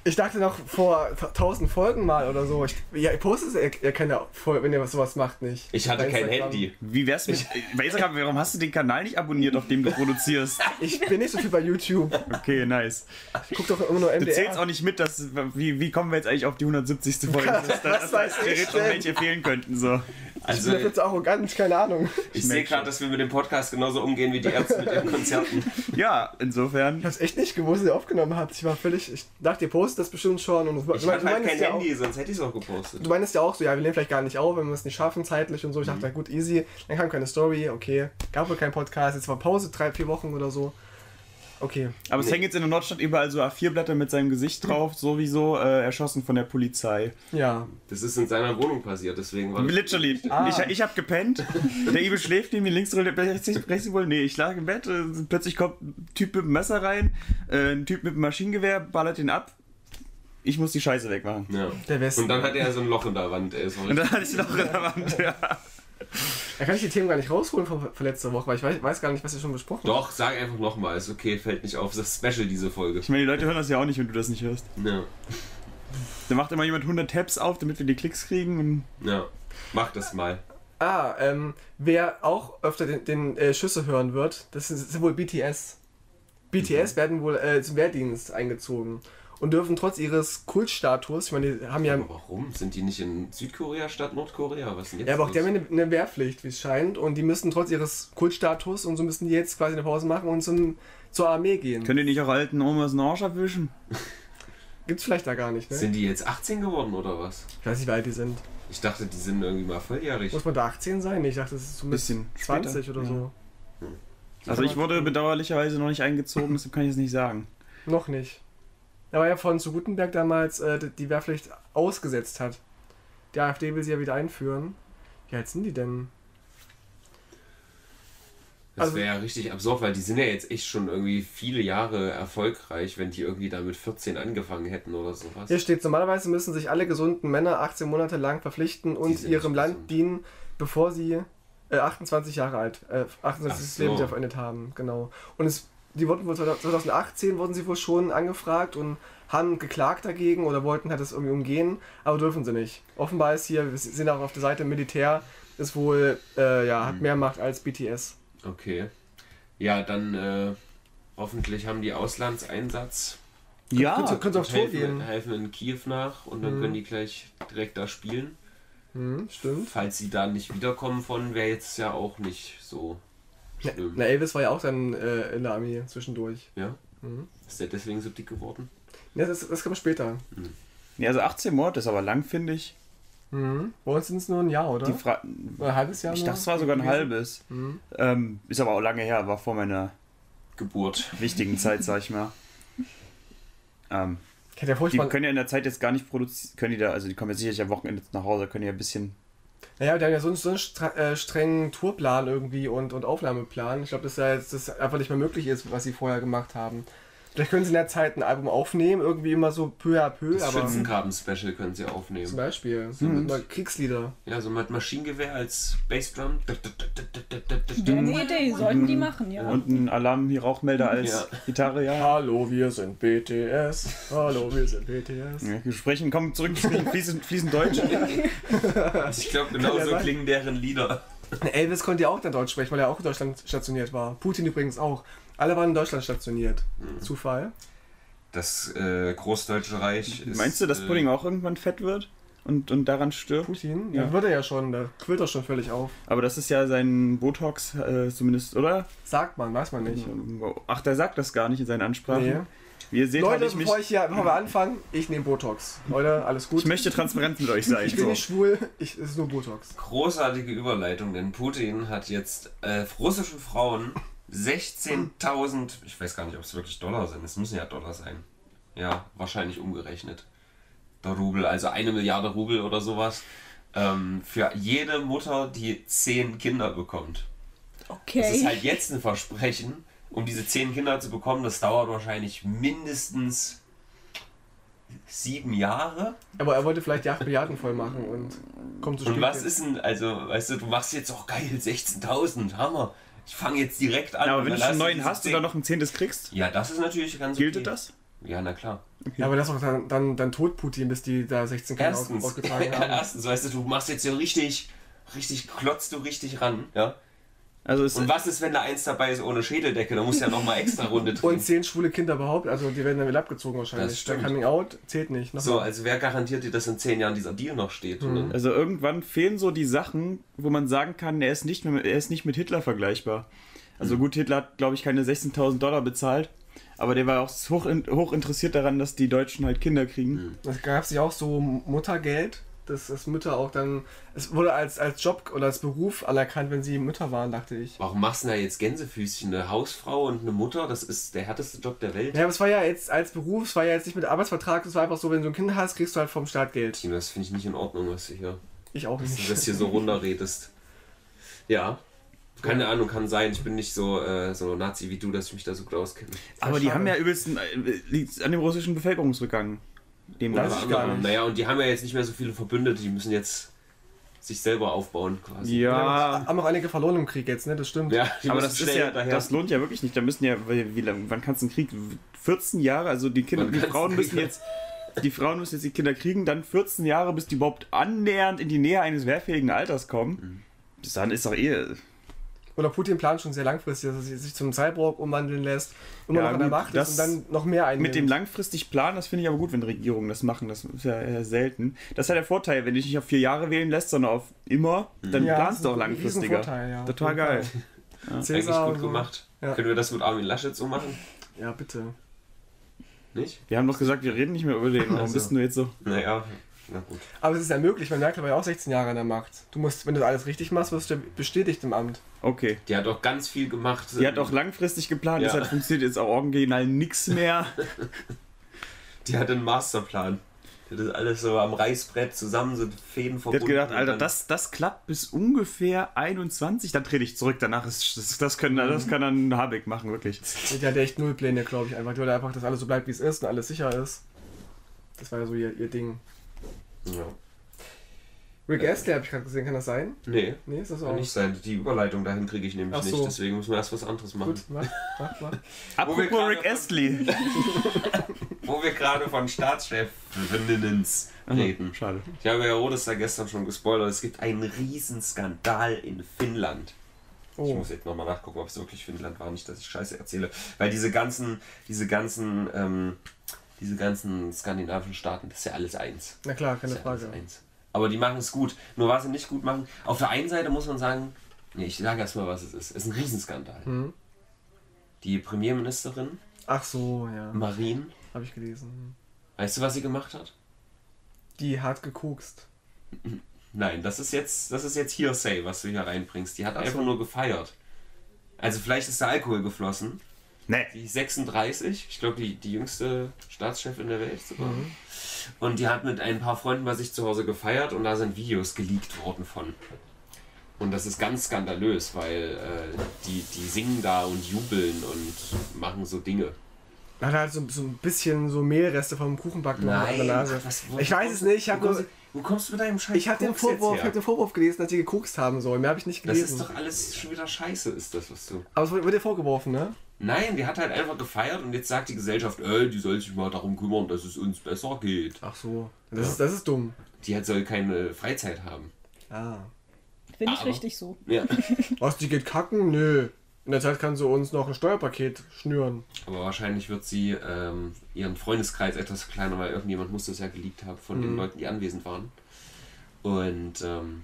Ich dachte noch vor ta- 1000 Folgen mal oder so. Ich, ja, ihr postet es, ihr, ihr kennt ja voll, wenn ihr was sowas macht, nicht. Ich hatte kein. Handy. Wie wär's mit. Bei Instagram, warum hast du den Kanal nicht abonniert, auf dem du produzierst? Ich bin nicht so viel bei YouTube. Okay, nice. Ich guck doch immer nur Du MDR. zählst auch nicht mit, dass. Wie, wie kommen wir jetzt eigentlich auf die 170. Folge? Das, das, Was das, weiß das ich theoretisch noch denn? welche fehlen könnten. So. Also, Ich bin jetzt arrogant, keine Ahnung. ich sehe gerade, dass wir mit dem Podcast genauso umgehen wie die Ärzte mit ihren Konzerten. Ja, insofern. Ich hab's echt nicht gewusst, dass ihr aufgenommen habt. Ich war völlig. Ich dachte, ihr postet das bestimmt schon. Und du, Ich du, hatte halt kein ja auch, Handy, sonst hätte ich es auch gepostet. du meinst ja auch so, ja, wir nehmen vielleicht gar nicht auf, wenn wir es nicht schaffen zeitlich und so. Ich dachte, ja, gut, easy. Dann kam keine Story, okay. Gab wohl keinen Podcast. Jetzt war Pause, drei, vier Wochen oder so. Okay. Aber es Nee. hängen jetzt in der Nordstadt überall so A4-Blätter mit seinem Gesicht drauf, sowieso äh, erschossen von der Polizei. Ja. Das ist in seiner Wohnung passiert, deswegen war das. Literally. Ah. Ich, ich hab gepennt. Der Ibe schläft neben mir links, rechts, rechts wohl. Nee, ich lag im Bett. äh, Plötzlich kommt ein Typ mit einem Messer rein. Äh, ein Typ mit einem Maschinengewehr ballert ihn ab. Ich muss die Scheiße wegmachen. Ja. Der Westen. Und dann hat er so ein Loch in der Wand. Ey, Und dann hatte ich noch in der Wand. Ja. Da kann ich die Themen gar nicht rausholen von, von letzter Woche, weil ich weiß, weiß gar nicht, was ihr schon besprochen habt. Doch, sag einfach nochmal, ist okay, fällt nicht auf. Das ist Special, diese Folge. Ich meine, die Leute hören das ja auch nicht, wenn du das nicht hörst. Ja, Da macht immer jemand 100 Tabs auf, damit wir die Klicks kriegen. Und ja. Mach das mal. Ah, ähm, wer auch öfter den, den äh, Schüsse hören wird, das sind, sind wohl BTS. BTS werden wohl äh, zum Wehrdienst eingezogen und dürfen trotz ihres Kultstatus, ich meine, die haben ja, Aber warum? Sind die nicht in Südkorea statt Nordkorea? Was ist denn jetzt? ja aber auch die haben ja eine, eine Wehrpflicht, wie es scheint, und die müssen trotz ihres Kultstatus und so müssen die jetzt quasi eine Pause machen und zum, zur Armee gehen. könnt ihr nicht auch alten Omas einen Arsch abwischen? Gibt's vielleicht da gar nicht, ne? Sind die jetzt 18 geworden oder was? Ich weiß nicht, wie alt die sind. Ich dachte, die sind irgendwie mal volljährig. Muss man da 18 sein? Ich dachte, das ist so mit Bisschen 20 später, oder ja. so. Also ich wurde bedauerlicherweise noch nicht eingezogen, deshalb kann ich es nicht sagen. Noch nicht. Da war ja von zu Gutenberg damals äh, die Wehrpflicht ausgesetzt hat. Die AfD will sie ja wieder einführen. Wie alt sind die denn? Das also- wäre ja richtig absurd, weil die sind ja jetzt echt schon irgendwie viele Jahre erfolgreich, wenn die irgendwie da mit 14 angefangen hätten oder sowas. Hier steht, normalerweise müssen sich alle gesunden Männer 18 Monate lang verpflichten und ihrem Land gesund. dienen, bevor sie äh, 28 Jahre alt, äh, 28. Ach so. Lebensjahr vollendet haben. Genau. Und es, die wurden wohl 2018 wurden sie wohl schon angefragt und haben geklagt dagegen oder wollten halt das irgendwie umgehen, aber dürfen sie nicht. Offenbar ist hier, wir sind auch auf der Seite Militär, ist wohl, äh, ja, Hm. hat mehr Macht als BTS. Okay. Ja, dann äh, hoffentlich haben die Auslandseinsatz. Ja, Könnte, könnte auf und Tour helfen, gehen. helfen in Kiew nach und dann Mhm. können die gleich direkt da spielen. Hm, stimmt. Falls sie da nicht wiederkommen von, wäre jetzt ja auch nicht so Na, na, Elvis war ja auch dann äh, in der Armee zwischendurch. Ja? Mhm. Ist der deswegen so dick geworden? Ja, das, das kommt später. ja, also 18 Monate ist aber lang, finde ich. Mhm. Bei uns sind es nur ein Jahr, oder? Die Fra ein halbes Jahr ich nur? dachte, es war sogar ein halbes. Mhm. Ähm, ist aber auch lange her, war vor meiner Geburt. wichtigen Zeit, sag ich mal. Ähm, ja die können ja in der Zeit jetzt gar nicht produzieren, können die da, also die kommen ja sicherlich am Wochenende nach Hause, können ja ein bisschen Naja, die haben ja so, einen- so einen äh, strengen Tourplan irgendwie und, und Aufnahmeplan. Ich glaube, dass das einfach nicht mehr möglich ist, was sie vorher gemacht haben. Vielleicht können sie in der Zeit ein Album aufnehmen, irgendwie immer so peu à peu, Das aber Schützengraben-Special können sie zum aufnehmen. Beispiel so mit mal Kriegslieder. Ja, so mit Maschinengewehr als Bassdrum. Gute Idee, sollten die machen, ja. Und ein Alarm hier Rauchmelder als Ja. Gitarre, ja. Hallo, wir sind BTS. Hallo, wir sind BTS. Ja, Wir sprechen, kommen zurück, wir sprechen fließend, fließend Deutsch. Ich glaube, genau so sein. klingen deren Lieder. Elvis konnte ja auch dann Deutsch sprechen, weil er auch in Deutschland stationiert war. Putin übrigens auch. Alle waren in Deutschland stationiert. Zufall. Das äh, Großdeutsche Reich ist. Meinst du, dass äh, Pudding auch irgendwann fett wird und, und daran stirbt? Putin? Ja. Ja, wird er ja schon. Der quillt doch schon völlig auf. Aber das ist ja sein Botox äh, zumindest, oder? Sagt man, weiß man nicht. Ach, der sagt das gar nicht in seinen Ansprachen. Nee. Wie ihr seht, Leute, ich mich... bevor ich hier, bevor wir anfangen, ich nehme Botox. Leute, alles gut. Ich möchte transparent mit euch sein. Ich bin So. nicht schwul, ich, es ist nur Botox. Großartige Überleitung, denn Putin hat jetzt äh, russischen Frauen 16.000, ich weiß gar nicht, ob es wirklich Dollar sind, es müssen ja Dollar sein. Ja, wahrscheinlich umgerechnet. Der Rubel, also eine Milliarde Rubel oder sowas. Ähm, für jede Mutter, die zehn Kinder bekommt. Okay. Das ist halt jetzt ein Versprechen, um diese zehn Kinder zu bekommen. Das dauert wahrscheinlich mindestens sieben Jahre. Aber er wollte vielleicht die 8 Milliarden voll machen und kommt zu spät. Und was ist denn, also, weißt du, du machst jetzt auch geil, 16.000, Hammer. Ich fange jetzt direkt an. Ja, aber wenn du schon einen diese hast und dann noch ein zehntes kriegst, Ja, das ist natürlich ganz gilt okay. das? Ja, na klar. Ja, aber das ist doch dann, dann, dann tot Putin, bis die da 16 Kinder aus- ausgetragen haben. erstens, weißt du, du machst jetzt so richtig, richtig, klotzt du richtig ran, ja. Also es Und was ist, wenn da eins dabei ist ohne Schädeldecke? Da musst du ja nochmal extra Runde Und drehen. 10 schwule Kinder überhaupt, also die werden dann wieder abgezogen wahrscheinlich. Das stimmt. Der Coming Out zählt nicht. Noch So, mal. also wer garantiert dir, dass in zehn Jahren dieser Deal noch steht? Ne? Also irgendwann fehlen so die Sachen, wo man sagen kann, er ist nicht, mehr, er ist nicht mit Hitler vergleichbar. Also Mhm. gut, Hitler hat, glaube ich, keine 16.000 Dollar bezahlt, aber der war auch hoch, hoch interessiert daran, dass die Deutschen halt Kinder kriegen. Mhm. Es gab sich auch so Muttergeld, dass das Mütter auch dann. Es wurde als, als Job oder als Beruf anerkannt, wenn sie Mütter waren, dachte ich. Warum machst du denn da jetzt Gänsefüßchen? Eine Hausfrau und eine Mutter, das ist der härteste Job der Welt. Ja, aber es war ja jetzt als Beruf, es war ja jetzt nicht mit Arbeitsvertrag, es war einfach so, wenn du ein Kind hast, kriegst du halt vom Staat Geld. Tino, das finde ich nicht in Ordnung, was du hier, Ich auch dass du nicht. das hier so runterredest. Ja. Keine Ahnung, kann sein. Ich bin nicht so, äh, so Nazi wie du, dass ich mich da so gut auskenne. Aber die haben ja übelst äh, an dem russischen Bevölkerungsrückgang. Dem Weiß Unter ich gar nicht. Naja, und die haben ja jetzt nicht mehr so viele Verbündete, die müssen jetzt sich selber aufbauen quasi. ja, Haben auch einige verloren im Krieg jetzt, ne? Das stimmt. Ja, aber das ist ja, das lohnt ja wirklich nicht. Da müssen ja, wie, wie lang, wann kannst du einen Krieg? 14 Jahre, also die Kinder, Wann die Frauen müssen jetzt, die Frauen müssen jetzt die Kinder kriegen, dann 14 Jahre, bis die überhaupt annähernd in die Nähe eines wehrfähigen Alters kommen. Bis dann ist doch eh. Oder Putin plant schon sehr langfristig, dass er sich zum Cyborg umwandeln lässt, immer Ja, noch an der gut, Macht das- ist und dann noch mehr einnimmt. Mit dem langfristig Plan, das finde ich aber gut, wenn Regierungen das machen. Das ist ja eher selten. Das ist ja der Vorteil, wenn du dich nicht auf vier Jahre wählen lässt, sondern auf immer, dann Ja, planst du das auch langfristiger. Riesenvorteil, ja. Total geil. Eigentlich Cäsar gut und so. gemacht. Ja. Können wir das mit Armin Laschet so machen? Ja, bitte. Nicht? Wir haben doch gesagt, wir reden nicht mehr über den. Warum Also. bist du jetzt so? Naja, na gut. Aber es ist ja möglich, weil Merkel war ja auch 16 Jahre an der Macht. Du musst, wenn du alles richtig machst, wirst du bestätigt im Amt. Okay. Die hat doch ganz viel gemacht. Die hat auch langfristig geplant, Ja. deshalb funktioniert jetzt auch original nichts mehr. Die hat einen Masterplan. Die hat das alles so am Reißbrett zusammen, so Fäden verbunden. hat gedacht, Alter, das, das klappt bis ungefähr 21, dann trete ich zurück. Danach ist das, das, können, das kann dann Habeck machen, wirklich. Die hatte echt null Pläne, glaube ich, einfach. Die wollte einfach, dass alles so bleibt, wie es ist und alles sicher ist. Das war ja so ihr, ihr Ding. Ja. Rick Astley habe ich gerade gesehen, kann das sein? Nee, Nee, ist das kann auch. nicht sein. Die Überleitung dahin kriege ich nämlich Ach so. nicht. Deswegen müssen wir erst was anderes machen. Gut, mach, mach, mach. Apropos gerade Rick von- Astley. Wo wir gerade von Staatschefinnens reden. Schade. Ich habe ja Rodes da gestern schon gespoilert. Es gibt einen Riesenskandal in Finnland. Ich Oh, muss jetzt nochmal nachgucken, ob es wirklich Finnland war, nicht, dass ich Scheiße erzähle. Weil diese ganzen, diese ganzen, ähm, diese ganzen skandinavischen Staaten, das ist ja alles eins. na klar, keine ja alles Frage. eins. Aber die machen es gut. Nur was sie nicht gut machen, auf der einen Seite muss man sagen, nee, ich sage erstmal, was es ist. Es ist ein Riesenskandal. Hm? Die Premierministerin, Ach so, ja, Marine, habe ich gelesen. weißt du, was sie gemacht hat? Die hat gekokst. Nein, das ist jetzt, das ist jetzt Hearsay, was du hier reinbringst. Die hat Ach so. einfach nur gefeiert. Also vielleicht ist da Alkohol geflossen. Nee. Die ist 36, ich glaube die, die jüngste Staatschefin der Welt sogar. Und die hat mit ein paar Freunden bei sich zu Hause gefeiert und da sind Videos geleakt worden von. Und das ist ganz skandalös, weil äh, die, die singen da und jubeln und machen so Dinge. Man hat halt so, so ein bisschen so Mehlreste vom Kuchenbacken noch an der Nase. was- wo- ich weiß es nicht, ich wo habe kommst, nur, wo kommst du mit deinem Scheiß ich habe den Vorwurf, ich hab den Vorwurf gelesen, dass sie gekokst haben sollen. Mehr habe ich nicht Das gelesen. ist doch alles schon wieder scheiße, ist das, was du. Aber es wird dir vorgeworfen, ne? Nein, die hat halt einfach gefeiert und jetzt sagt die Gesellschaft, äh, die soll sich mal darum kümmern, dass es uns besser geht. Ach so. Das, Ja. ist, das ist dumm. Die hat, soll keine Freizeit haben. Ah. Finde ich Aber- richtig so. Ja. Was, die geht kacken? Nö. In der Zeit kann sie uns noch ein Steuerpaket schnüren. Aber wahrscheinlich wird sie ähm, ihren Freundeskreis etwas kleiner, weil irgendjemand muss das ja geleakt haben von den Leuten, die anwesend waren. Und ähm,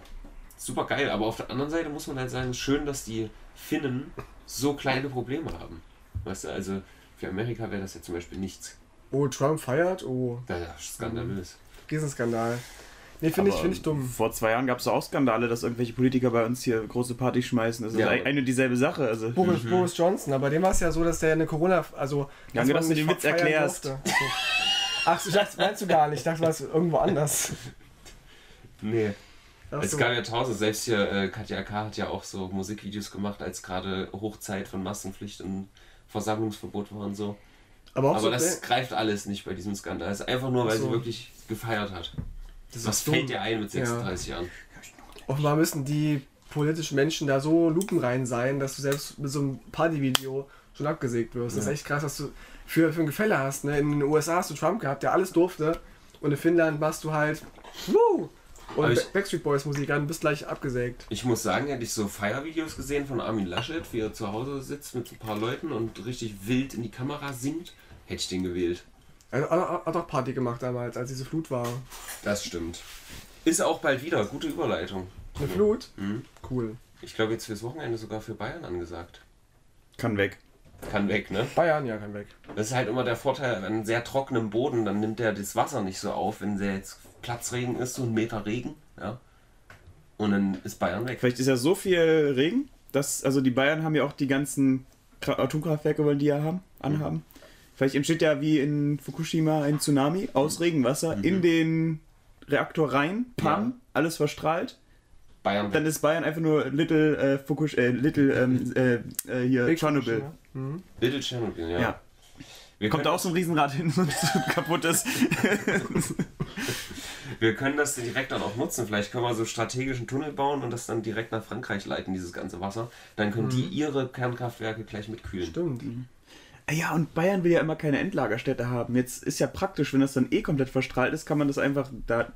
super geil. Aber auf der anderen Seite muss man halt sagen, schön, dass die Finnen so kleine Probleme haben. Weißt du, also für Amerika wäre das ja zum Beispiel nichts. Oh, Trump feiert? Oh, Das ist skandalös. Riesenskandal. Nee, finde ich, find ich dumm. Vor zwei Jahren gab es auch Skandale, dass irgendwelche Politiker bei uns hier große Partys schmeißen. Das ist Ja, eine und dieselbe Sache. Also, Boris, Boris Johnson, aber dem war es ja so, dass der eine Corona, also Danke, man dass du nicht den Witz erklärst. durfte. Ach, dachte, meinst du gar nicht. Ich dachte, du warst irgendwo anders. Nee. Ach Es so. gab ja tausend, selbst hier äh, Katja K. hat ja auch so Musikvideos gemacht, als gerade Hochzeit von Massenpflicht und Versammlungsverbot war und so. aber Aber so, das greift alles nicht bei diesem Skandal. Es ist einfach nur, weil so. sie wirklich gefeiert hat. das Was dumm. fällt dir ein mit 36 Jahren? Offenbar müssen die politischen Menschen da so lupenrein sein, dass du selbst mit so einem Partyvideo schon abgesägt wirst. Das ist echt krass, dass du für, für ein Gefälle hast. Ne? In den USA hast du Trump gehabt, der alles durfte. Und in Finnland machst du halt Woo! Und ich- Ba- Backstreet Boys Musik an, bist gleich abgesägt. Ich muss sagen, hätte ich so Feiervideos gesehen von Armin Laschet, wie er zu Hause sitzt mit ein paar Leuten und richtig wild in die Kamera singt, hätte ich den gewählt. Er hat hat auch Party gemacht damals, als diese Flut war. Das stimmt. Ist auch bald wieder. Gute Überleitung. Eine Flut? Mhm. Cool. Ich glaube jetzt fürs Wochenende sogar für Bayern angesagt. kann weg. Kann weg, ne? Bayern, ja, kann weg. Das ist halt immer der Vorteil an sehr trockenem Boden, dann nimmt er das Wasser nicht so auf, wenn der jetzt Platzregen ist, so ein Meter Regen, ja. Und dann ist Bayern weg. Vielleicht ist ja so viel Regen, dass, also die Bayern haben ja auch die ganzen Kra- Atomkraftwerke, wollen die ja haben, anhaben. Vielleicht entsteht ja wie in Fukushima ein Tsunami aus Regenwasser in den Reaktor rein, pam, Ja. alles verstrahlt. Bayern weg. Dann ist Bayern einfach nur Little äh, Fukush, äh, Little ähm, äh, äh, hier Big Tschernobyl. Fukushima. Mhm. Little Chernobyl, ja. Ja. Wir, Kommt da auch so ein Riesenrad hin und kaputt ist. Wir können das direkt dann auch nutzen. Vielleicht können wir so strategischen Tunnel bauen und das dann direkt nach Frankreich leiten, dieses ganze Wasser. Dann können die ihre Kernkraftwerke gleich mitkühlen. Stimmt. Ja, und Bayern will ja immer keine Endlagerstätte haben. Jetzt ist ja praktisch, wenn das dann eh komplett verstrahlt ist, kann man das einfach da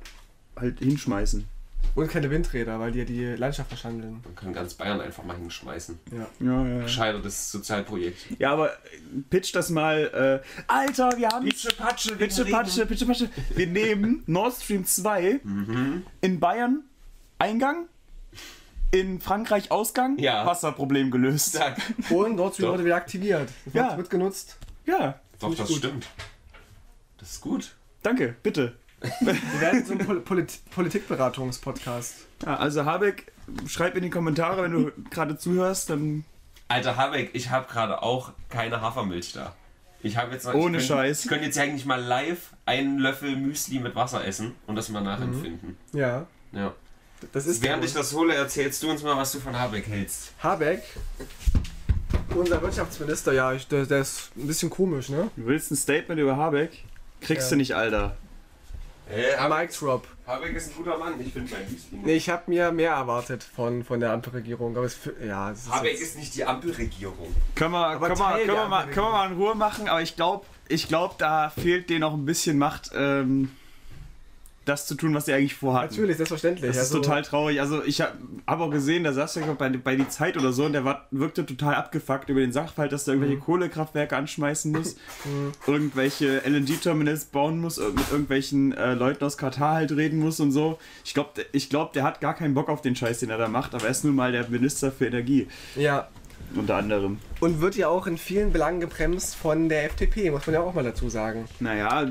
halt hinschmeißen. Und keine Windräder, weil die ja die Landschaft verschandeln. Man kann ganz Bayern einfach mal hinschmeißen. Ja. Ja, ja. Gescheitertes Sozialprojekt. Ja, aber äh, pitch das mal. Äh, Alter, wir haben. Pitsche Patsche, Pitsche Patsche, Pitsche Patsche. Wir nehmen Nord Stream 2 in Bayern Eingang, in Frankreich Ausgang, Ja. Wasserproblem gelöst. Zack. Und Nord Stream wurde wieder aktiviert. Das Ja. wird, wird genutzt. Ja, Doch, das gut. stimmt. Das ist gut. danke, bitte. Wir werden so ein Pol Polit Politikberatungspodcast. Ja, also Habeck, schreib in die Kommentare, wenn du gerade zuhörst, dann Alter Habeck, ich habe gerade auch keine Hafermilch da. Ich habe jetzt Ohne ich könnt- Scheiß. Ich könnte jetzt eigentlich mal live einen Löffel Müsli mit Wasser essen und das mal nachempfinden. Ja, Ja. das ist Während ich das hole, erzählst du uns mal, was du von Habeck hältst. Habeck, unser Wirtschaftsminister, ja, ich, der, der ist ein bisschen komisch, ne? du willst ein Statement über Habeck, kriegst Ja. du nicht, Alter. Äh, Mic Drop. Habeck ist ein guter Mann, ich finde mein nicht. Nee, ich habe mir mehr erwartet von, von der Ampelregierung, aber es, ja, es ist Habeck jetzt- ist nicht die Ampelregierung. Können wir, Aber können wir, können, wir mal, können wir mal in Ruhe machen, aber ich glaube, ich glaub, da fehlt denen noch ein bisschen Macht, ähm, das zu tun, was sie eigentlich vorhatten. Natürlich, selbstverständlich. Das ist also, total traurig. Also ich habe hab auch gesehen, da saß ja bei, bei die Zeit oder so und der war, wirkte total abgefuckt über den Sachverhalt, dass er irgendwelche Kohlekraftwerke anschmeißen muss, irgendwelche LNG-Terminals bauen muss, mit irgendwelchen äh, Leuten aus Katar halt reden muss und so. Ich glaube, ich glaub, der hat gar keinen Bock auf den Scheiß, den er da macht, aber er ist nun mal der Minister für Energie, Ja, unter anderem. und wird ja auch in vielen Belangen gebremst von der FDP, muss man ja auch mal dazu sagen. Naja,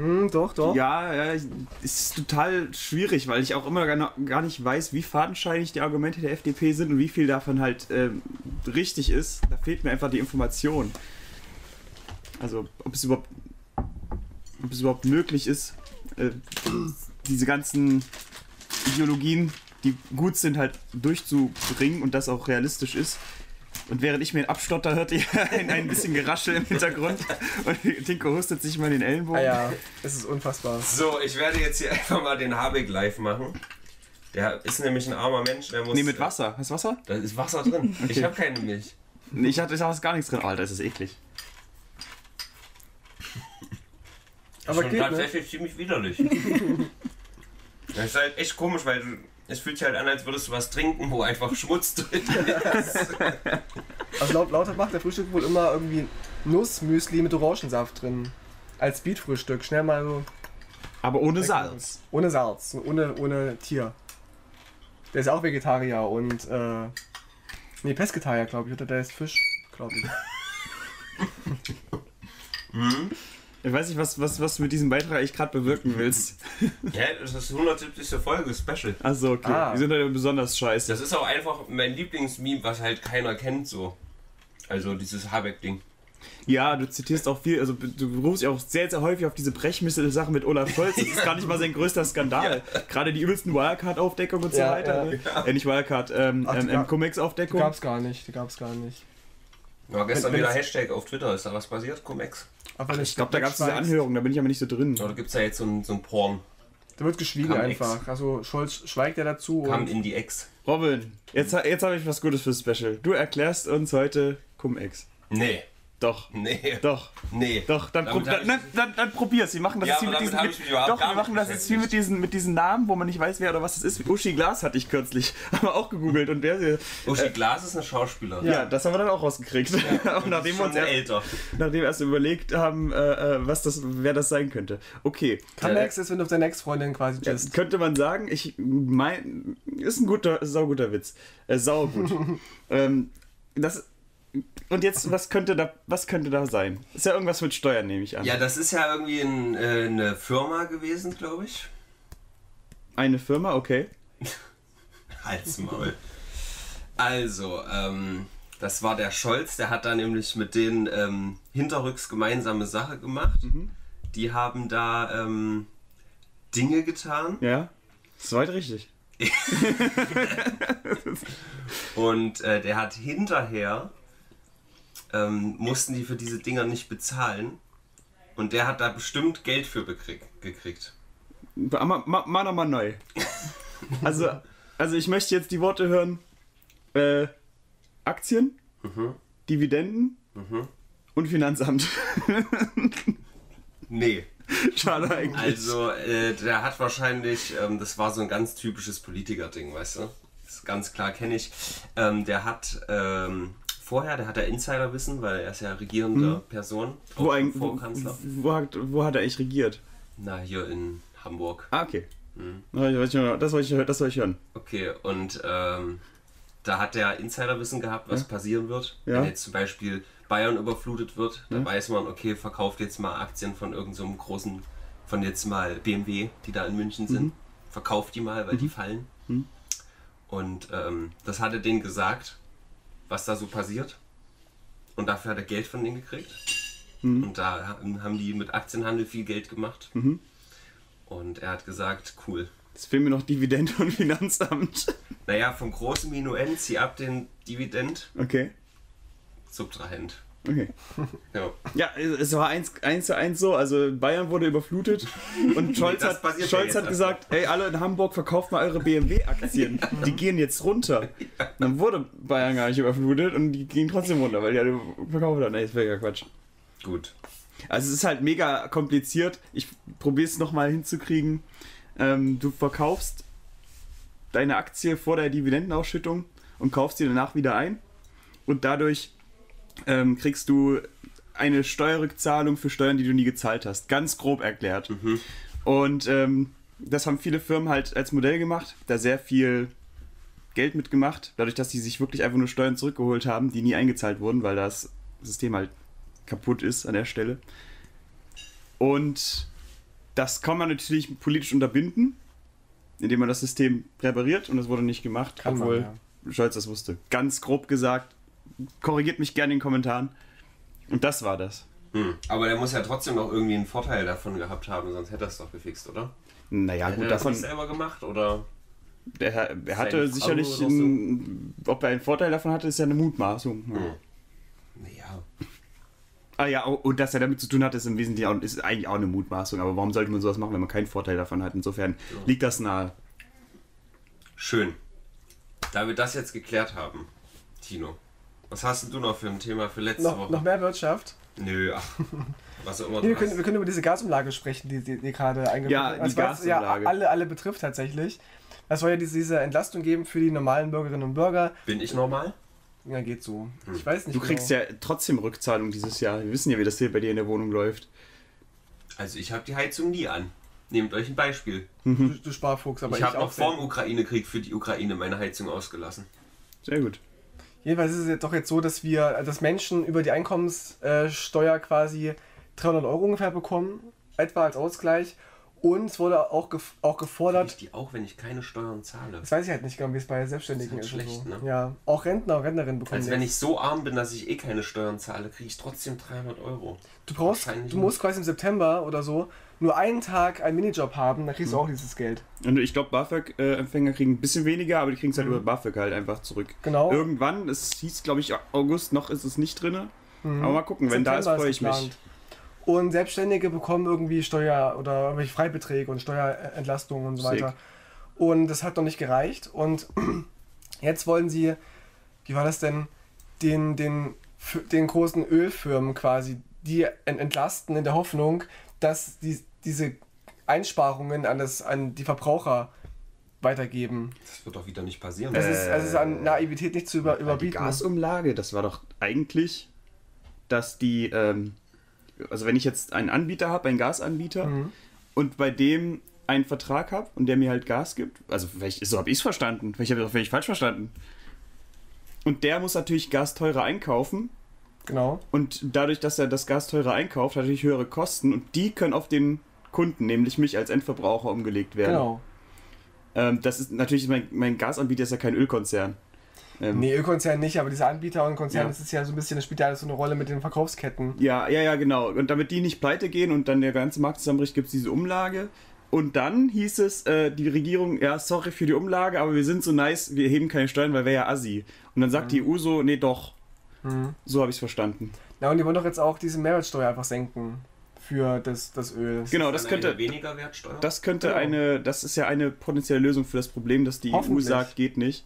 Hm, doch, doch. Ja, ja, es ist total schwierig, weil ich auch immer gar gar nicht weiß, wie fadenscheinig die Argumente der FDP sind und wie viel davon halt ähm, richtig ist. Da fehlt mir einfach die Information. Also ob es überhaupt, ob es überhaupt möglich ist, äh, diese ganzen Ideologien, die gut sind, halt durchzubringen und das auch realistisch ist. Und während ich mir abstotter, hört ihr ein, ein bisschen Geraschel im Hintergrund und Tinko hustet sich mal in den Ellenbogen. Ah ja, es ist unfassbar. So, ich werde jetzt hier einfach mal den Habeck live machen. Der ist nämlich ein armer Mensch, der muss. Nee, mit Wasser. Hast du Wasser? Da ist Wasser drin. Ich habe keine Milch. Nee, Ich hatte da ist gar nichts drin. Alter, ist das eklig. Aber Schon geht, ne? tatsächlich ziemlich widerlich. das ist halt echt komisch, weil du, es fühlt sich halt an, als würdest du was trinken, wo einfach Schmutz drin ist. Also laut Lauter macht der Frühstück wohl immer irgendwie Nussmüsli mit Orangensaft drin. Als Speedfrühstück. Schnell mal so. Aber ohne Salz. Ohne Salz. Ohne, ohne Tier. Der ist auch Vegetarier und äh. Nee, Pesketarier, glaube ich. Oder der ist Fisch, glaube ich. Ich weiß nicht, was, was, was du mit diesem Beitrag eigentlich gerade bewirken willst. ja, das ist die 170. Folge, Special. Achso, okay. Ah. Die sind halt besonders scheiße. Das ist auch einfach mein Lieblingsmeme, was halt keiner kennt so. Also dieses Habeck-Ding. Ja, du zitierst auch viel, also du rufst ja auch sehr, sehr häufig auf diese Brechmissel-Sache mit Olaf Scholz. Das ist gar nicht mal sein größter Skandal. Gerade die übelsten Wildcard-Aufdeckung und so Ja, weiter. ja. ne? Äh, nicht Wildcard, ähm, Ach, die ähm, gab- ähm, Die Comics-Aufdeckung. gab's gar nicht. Die gab's gar nicht. War gestern wieder Hashtag auf Twitter, ist da was passiert? Cum-Ex? Aber Ich glaube, da gab es diese Anhörung, da bin ich aber nicht so drin. Oder gibt es da jetzt so ein, so ein Porn? Da wird geschwiegen Kam einfach. Also Scholz schweigt ja dazu. Kam Und in die Ex. Robin, jetzt, jetzt habe ich was Gutes fürs Special. Du erklärst uns heute Cum-Ex. Nee, Doch, nee, doch, nee. doch, dann, prob- dann, dann, dann, dann probier's. Wir machen das Ja, jetzt aber mit diesen. Mit, doch, wir machen das jetzt wie mit diesen, mit diesen Namen, wo man nicht weiß, wer oder was es ist. Uschi Glas hatte ich kürzlich, aber auch gegoogelt und wer. Uschi Glas ist eine Schauspielerin. Ja, das haben wir dann auch rausgekriegt. und nachdem wir schon uns erst, nachdem wir erst überlegt haben, äh, äh, was das, wer das sein könnte. Okay. Comex ist, wenn du auf deine Ex-Freundin quasi Ja, just. könnte man sagen, ich mein, ist ein guter, sauguter Witz. Äh, saugut. ähm, das, und jetzt, was könnte da, was könnte da sein? Ist ja irgendwas mit Steuern, nehme ich an. Ja, das ist ja irgendwie ein, äh, eine Firma gewesen, glaube ich. Eine Firma, okay. Halt's Maul. Also, ähm, das war der Scholz, der hat da nämlich mit denen ähm, hinterrücks gemeinsame Sache gemacht. Die haben da ähm, Dinge getan Ja. Soweit richtig. und äh, der hat hinterher ähm, mussten die für diese Dinger nicht bezahlen und der hat da bestimmt Geld für bekrieg gekriegt. Ma, ma, ma nochmal neu. Also, also ich möchte jetzt die Worte hören. Äh, Aktien, Dividenden und Finanzamt. Nee. Schade eigentlich. Also, äh, der hat wahrscheinlich, ähm, das war so ein ganz typisches Politiker-Ding, weißt du? Das ist ganz klar, kenne ich. Ähm, der hat ähm, vorher, der hat ja Insiderwissen, weil er ist ja regierende Person, wo, eigentlich, wo, wo, hat, wo hat er eigentlich regiert? Na, hier in Hamburg. Ah, okay. Das wollte ich hören. Das wollte ich, wollte ich hören. Okay, und ähm, da hat der Insiderwissen gehabt, was passieren wird. Ja. Wenn jetzt zum Beispiel Bayern überflutet wird, dann Ja. weiß man, okay, verkauft jetzt mal Aktien von irgendeinem so einem großen, von jetzt mal BMW, die da in München sind. Mhm. Verkauft die mal, weil die fallen. Und ähm, das hat er denen gesagt, was da so passiert. Und dafür hat er Geld von denen gekriegt. Mhm. Und da haben die mit Aktienhandel viel Geld gemacht. Und er hat gesagt, cool, Jetzt fehlen mir noch Dividende und Finanzamt. Naja, vom großen Minuend zieh ab den Dividend, Okay. Subtrahent. Okay. Ja. Ja, es war eins, eins zu eins so. Also Bayern wurde überflutet und Scholz das hat, ja Scholz jetzt hat gesagt, ey, alle in Hamburg verkauft mal eure BMW-Aktien. Die gehen jetzt runter. Dann wurde Bayern gar nicht überflutet und die gingen trotzdem runter, weil die alle verkauft haben. Nee, ist mega Quatsch. Gut. Also es ist halt mega kompliziert. Ich probiere es nochmal hinzukriegen. Ähm, du verkaufst deine Aktie vor der Dividendenausschüttung und kaufst sie danach wieder ein. Und dadurch ähm, kriegst du eine Steuerrückzahlung für Steuern, die du nie gezahlt hast. Ganz grob erklärt. Und ähm, das haben viele Firmen halt als Modell gemacht, da sehr viel Geld mitgemacht, dadurch, dass die sich wirklich einfach nur Steuern zurückgeholt haben, die nie eingezahlt wurden, weil das System halt kaputt ist an der Stelle. Und das kann man natürlich politisch unterbinden, indem man das System repariert und das wurde nicht gemacht, Kann man, obwohl ja. Scholz das wusste. Ganz grob gesagt, korrigiert mich gerne in den Kommentaren. Und das war das. Hm. Aber der muss ja trotzdem noch irgendwie einen Vorteil davon gehabt haben, sonst hätte er es doch gefixt, oder? Naja, Hätte gut, er das davon. nicht selber gemacht, oder? Der, er hatte sicherlich, so. einen, ob er einen Vorteil davon hatte, ist ja eine Mutmaßung. Ja. Hm. Naja. Ah ja, und dass er damit zu tun hat, ist im Wesentlichen auch, ist eigentlich auch eine Mutmaßung. Aber warum sollte man sowas machen, wenn man keinen Vorteil davon hat? Insofern liegt das nahe. Schön. Da wir das jetzt geklärt haben, Tino, was hast denn du noch für ein Thema für letzte Noch, Woche? noch mehr Wirtschaft. Nö, ach, was auch immer Nee, wir, können, wir können über diese Gasumlage sprechen, die, die, die gerade eingeführt Ja, wurde. die Also, Gasumlage. Ja, alle, alle betrifft tatsächlich. Es soll ja diese, diese Entlastung geben für die normalen Bürgerinnen und Bürger. Bin ich normal? Ja, geht so. Hm. Ich weiß nicht. Du kriegst ja trotzdem Rückzahlung dieses Jahr. Wir wissen ja, wie das hier bei dir in der Wohnung läuft. Also ich habe die Heizung nie an. Nehmt euch ein Beispiel. Du, du Sparfuchs, aber ich ich, habe noch auch vor dem. Ukraine-Krieg für die Ukraine meine Heizung ausgelassen. Sehr gut. Jedenfalls ist es jetzt doch jetzt so, dass wir, dass Menschen über die Einkommenssteuer quasi 300 Euro ungefähr bekommen, etwa als Ausgleich. Und es wurde auch, gef auch Krieg gefordert, ich die auch, wenn ich keine Steuern zahle? das weiß ich halt nicht genau, wie es bei Selbstständigen Das ist. ist halt und so. schlecht, ne? Ja, auch Rentner und Rentnerinnen bekommen Als wenn ich so arm bin, dass ich eh keine Steuern zahle, kriege ich trotzdem 300 Euro. Du brauchst, du musst quasi im September oder so nur einen Tag einen Minijob haben, dann kriegst du auch dieses Geld. Und ich glaube, BAföG-Empfänger kriegen ein bisschen weniger, aber die kriegen es halt über BAföG halt einfach zurück. Genau. Irgendwann, es hieß, glaube ich, August, noch ist es nicht drin. Aber mal gucken, wenn da ist, September freue ich mich. Und Selbstständige bekommen irgendwie Steuer- oder irgendwelche Freibeträge und Steuerentlastungen und so Sick. weiter. Und das hat noch nicht gereicht. Und jetzt wollen sie, wie war das denn, den, den, den großen Ölfirmen quasi, die ent- entlasten in der Hoffnung, dass die, diese Einsparungen an, das, an die Verbraucher weitergeben. Das wird doch wieder nicht passieren. Das ist, es ist an Naivität nicht zu über, Weil Die überbieten. Gasumlage, das war doch eigentlich, dass die, ähm, also wenn ich jetzt einen Anbieter habe, einen Gasanbieter, Mhm. und bei dem einen Vertrag habe und der mir halt Gas gibt, also vielleicht, so habe ich es verstanden, vielleicht habe ich es auch völlig falsch verstanden. Und der muss natürlich Gas teurer einkaufen Genau. und dadurch, dass er das Gas teurer einkauft, hat er natürlich höhere Kosten und die können auf den Kunden, nämlich mich als Endverbraucher, umgelegt werden. Genau. Ähm, das ist natürlich, mein, mein Gasanbieter ist ja kein Ölkonzern. Ähm, Nee, Ölkonzern nicht, aber diese Anbieter und Konzerne, Ja. das ist ja so ein bisschen, das spielt ja alles so eine Rolle mit den Verkaufsketten. Ja, ja, ja, genau. Und damit die nicht pleite gehen und dann der ganze Markt zusammenbricht, gibt es diese Umlage. Und dann hieß es, äh, die Regierung, ja, sorry für die Umlage, aber wir sind so nice, wir heben keine Steuern, weil wir ja Assi. Und dann sagt die EU so, nee, doch. Mhm. So habe ich es verstanden. Ja, und die wollen doch jetzt auch diese Mehrwertsteuer einfach senken für das, das Öl. Genau, das könnte, weniger Wertsteuer. das könnte Genau. eine, das ist ja eine potenzielle Lösung für das Problem, dass die EU Hoffentlich. sagt, geht nicht.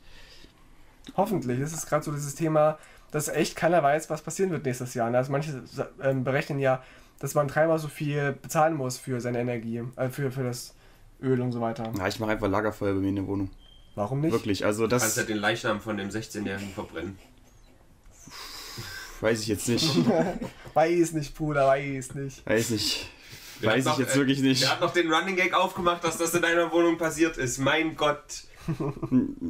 Hoffentlich. Das ist gerade so dieses Thema, dass echt keiner weiß, was passieren wird nächstes Jahr. Also manche ähm, berechnen ja, dass man dreimal so viel bezahlen muss für seine Energie, äh, für, für das Öl und so weiter. Ja, ich mache einfach Lagerfeuer bei mir in der Wohnung. Warum nicht? Wirklich, also Du kannst ja das den Leichnam von dem 16-Jährigen verbrennen. Weiß ich jetzt nicht. Weiß nicht, Bruder, weiß nicht. Weiß nicht. Wir Weiß ich noch, jetzt äh, wirklich nicht. Wir hatten noch den Running Gag aufgemacht, dass das in deiner Wohnung passiert ist. Mein Gott.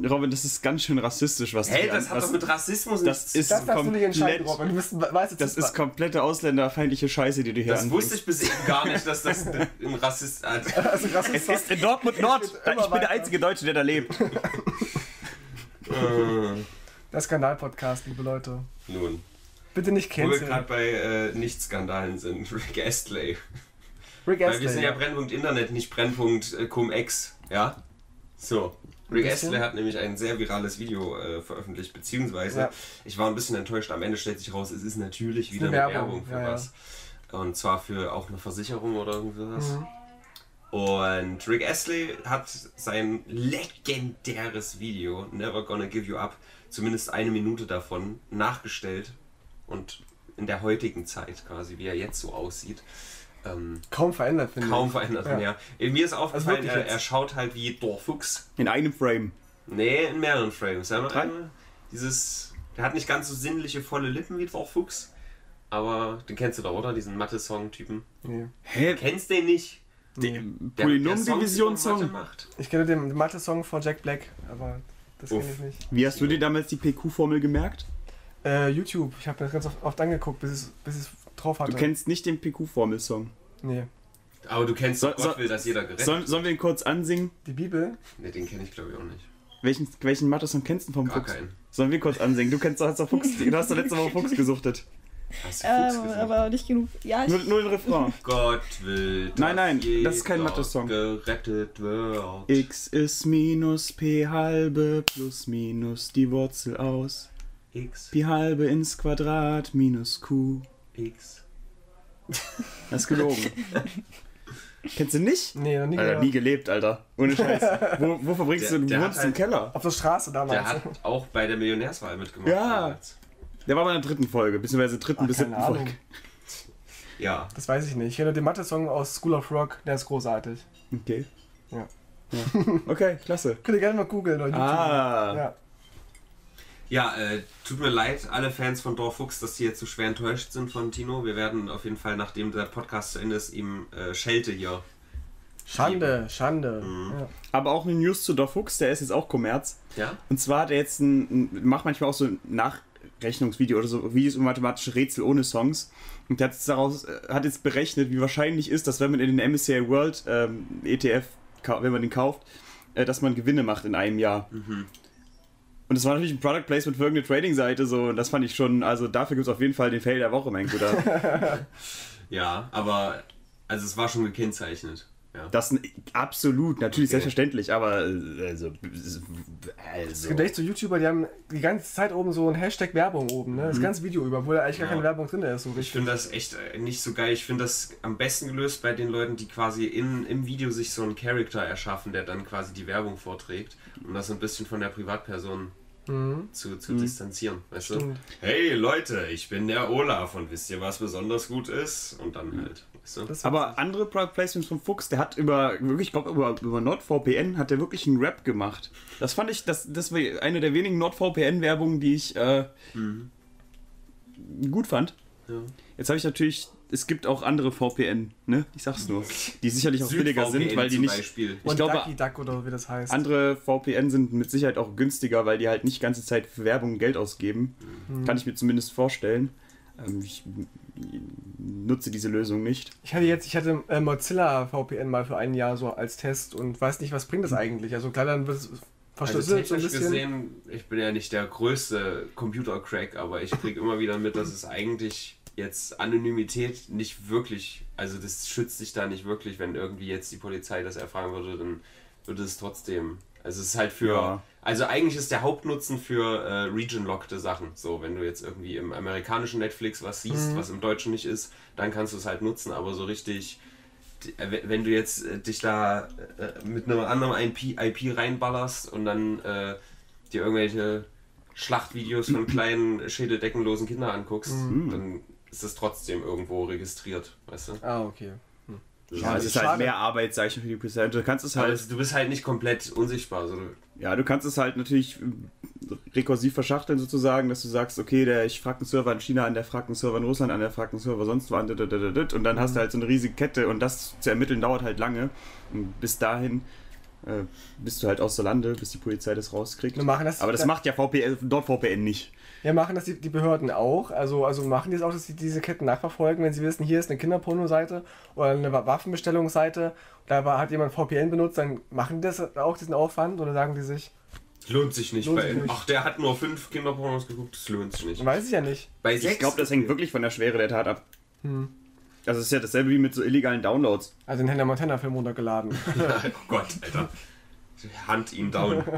Robin, das ist ganz schön rassistisch, was Hey, du das hat was, doch mit Rassismus das nichts ist Das darfst du nicht entscheiden, komplett- Robin. Du bist, weißt jetzt, Das ist komplette ausländerfeindliche Scheiße, die du hier Das wusste ich bis eben gar nicht, dass das ein Rassist hat. also Rassismus. Es ist in Dortmund Nord. Ich bin der weiter. einzige Deutsche, der da lebt. Äh, Der Skandal-Podcast, liebe Leute. Nun, Bitte nicht wo wir gerade canceln. bei äh, Nicht-Skandalen sind. Rick Astley. Rick Weil wir sind ja Astley. Brennpunkt Internet, nicht Brennpunkt äh, Cum-Ex. Ja? So. Rick. Astley hat nämlich ein sehr virales Video äh, veröffentlicht, beziehungsweise Ja. ich war ein bisschen enttäuscht. Am Ende stellt sich raus, es ist natürlich wieder eine Werbung, Werbung für ja, ja. was. Und zwar für auch eine Versicherung oder irgendwas. Mhm. Und Rick Astley hat sein legendäres Video Never Gonna Give You Up, zumindest eine Minute davon, nachgestellt und in der heutigen Zeit quasi, wie er jetzt so aussieht, ähm, Kaum verändert, finde kaum ich. verändert Ja. mehr. Äh, Mir ist aufgefallen, wirklich er, er schaut halt wie Dorfuchs. In einem Frame. Nee, in mehreren Frames. Ja, Drei? einmal Dieses, der hat nicht ganz so sinnliche, volle Lippen wie Dorfuchs, aber den kennst du doch, oder? Diesen Mathe-Song-Typen. Nee. Hä? Kennst den nicht? Songs Polynom-Division-Song. Ich kenne den Mathe-Song von Jack Black, aber das kenne ich nicht. Wie hast du dir damals die PQ-Formel gemerkt? Äh, YouTube. Ich habe das ganz oft, oft angeguckt, bis es, bis es drauf hatte. Du kennst nicht den PQ-Formel-Song. Nee. Aber du kennst So- Gott so- will, dass jeder gerettet Sollen, sollen wir ihn kurz ansingen? Die Bibel? Ne, den kenne ich glaube ich auch nicht. Welchen, welchen Mathe-Song kennst du vom Gar Fuchs? keinen. Sollen wir kurz ansingen? Du kennst doch, hast doch Fuchs, du hast doch letzte Woche Fuchs gesuchtet. Hast du Fuchs Ähm, gesungen? aber nicht genug. Ja, ich, Nur, nur den Refrain. Gott will. Nein, nein, dass das ist kein jeder Mathe-Song. Gerettet wird. X ist minus P halbe plus minus die Wurzel aus. X, Pi halbe ins Quadrat minus Q. X. Das ist gelogen. Kennst du nicht? Nee, noch nie Alter, nie gelebt, Alter. Ohne Scheiß. Wo, wo verbringst Der- du? Wohnst hat im halt- Keller. Auf der Straße damals. Der hat auch bei der Millionärswahl mitgemacht. Ja. damals. Der war bei der dritten Folge, beziehungsweise dritten Ach, bis siebten Ahnung. Folge. Ja. Das weiß ich nicht. Ich kenne den Mathe-Song aus School of Rock, der ist großartig. Okay. Ja. ja. Okay, klasse. Könnt ihr gerne mal googeln oder YouTube. Ah. Ja. Ja, äh, tut mir leid, alle Fans von Dorf Fuchs, dass die jetzt so schwer enttäuscht sind von Tino. Wir werden auf jeden Fall, nachdem der Podcast zu Ende ist, ihm äh, Schelte hier. Schande, Schande. Mhm. Ja. Aber auch eine News zu Dorf Fuchs, der ist jetzt auch Kommerz. Ja? Und zwar hat er jetzt ein, ein macht manchmal auch so ein Nachrechnungsvideo oder so Videos über mathematische Rätsel ohne Songs. Und der hat jetzt daraus, äh, hat jetzt berechnet, wie wahrscheinlich ist, dass wenn man in den MSCI World ähm, ETF, wenn man den kauft, äh, dass man Gewinne macht in einem Jahr. Und das war natürlich ein Product Placement für irgendeine Trading-Seite so und das fand ich schon, also dafür gibt es auf jeden Fall den Fail der Woche, mein Guter. Ja, aber also es war schon gekennzeichnet. Ja. Das ist absolut, natürlich, Okay. selbstverständlich, aber äh, also, Es also gibt echt so YouTuber, die haben die ganze Zeit oben so ein Hashtag Werbung oben, ne? Das ganze Video über, wo da eigentlich gar Mhm. Ja. keine Werbung drin ist. So Ich finde das echt äh, nicht so geil. Ich finde das am besten gelöst bei den Leuten, die quasi in, im Video sich so einen Charakter erschaffen, der dann quasi die Werbung vorträgt, um das so ein bisschen von der Privatperson Mhm. zu, zu distanzieren. Weißt du? Stimmt. Hey Leute, ich bin der Olaf und wisst ihr, was besonders gut ist? Und dann halt, ist Aber andere Product Placements vom Fuchs, der hat über, wirklich, ich glaube, über, über NordVPN hat der wirklich einen Rap gemacht. Das fand ich, das, das war eine der wenigen NordVPN-Werbungen, die ich äh, gut fand. Ja. Jetzt habe ich natürlich, es gibt auch andere VPN, ne? Ich sag's nur. Die sicherlich auch billiger sind, weil die nicht. Beispiel. Ich Und glaube, Ducky Duck oder wie das heißt. andere VPN sind mit Sicherheit auch günstiger, weil die halt nicht ganze Zeit für Werbung Geld ausgeben. Kann ich mir zumindest vorstellen. Ähm, ich nutze diese Lösung nicht. Ich hatte jetzt, ich hatte äh, Mozilla VPN mal für ein Jahr so als Test und weiß nicht, was bringt das eigentlich. Also klar, dann wird es Also verschlüsselt so ein technisch bisschen. gesehen, ich bin ja nicht der größte Computer-Crack, aber ich kriege immer wieder mit, dass es eigentlich jetzt Anonymität nicht wirklich, also das schützt sich da nicht wirklich, wenn irgendwie jetzt die Polizei das erfragen würde, dann würde es trotzdem, also es ist halt für, Ja. also eigentlich ist der Hauptnutzen für äh, region-lockte Sachen, so wenn du jetzt irgendwie im amerikanischen Netflix was siehst, was im Deutschen nicht ist, dann kannst du es halt nutzen, aber so richtig äh, wenn du jetzt äh, dich da äh, mit einem anderen IP, IP reinballerst und dann äh, dir irgendwelche Schlachtvideos von kleinen schädeldeckenlosen Kindern anguckst, dann ist das trotzdem irgendwo registriert, weißt du? Ah, okay. Ja, es ist halt schade. mehr Arbeit, sag ich mal, für die Prozent. Du kannst es halt, du bist halt nicht komplett unsichtbar. So, ja, du kannst es halt natürlich äh, rekursiv verschachteln sozusagen, dass du sagst, okay, der ich frag einen Server in China an, der fragt einen Server in Russland an, der fragt einen Server sonst wo an, und dann hast du halt so eine riesige Kette und das zu ermitteln dauert halt lange. Und bis dahin äh, bist du halt außer Lande, bis die Polizei das rauskriegt. Wir machen das- Aber das macht ja VPN, dort VPN nicht. Ja, machen das die, die Behörden auch. Also, also machen die es auch, dass sie diese Ketten nachverfolgen, wenn sie wissen, hier ist eine Kinderporno-Seite oder eine Wa- Waffenbestellungsseite, da war, hat jemand VPN benutzt, dann machen die das auch, diesen Aufwand, oder sagen die sich, lohnt sich nicht. Lohnt bei, sich nicht. Ach, der hat nur fünf Kinderpornos geguckt, das lohnt sich nicht. weiß ich ja nicht. Bei Ich glaube, das hängt wirklich von der Schwere der Tat ab. Also es ist ja dasselbe wie mit so illegalen Downloads. Also den Hannah Montana-Film runtergeladen. oh Gott, Alter. Hand ihn down.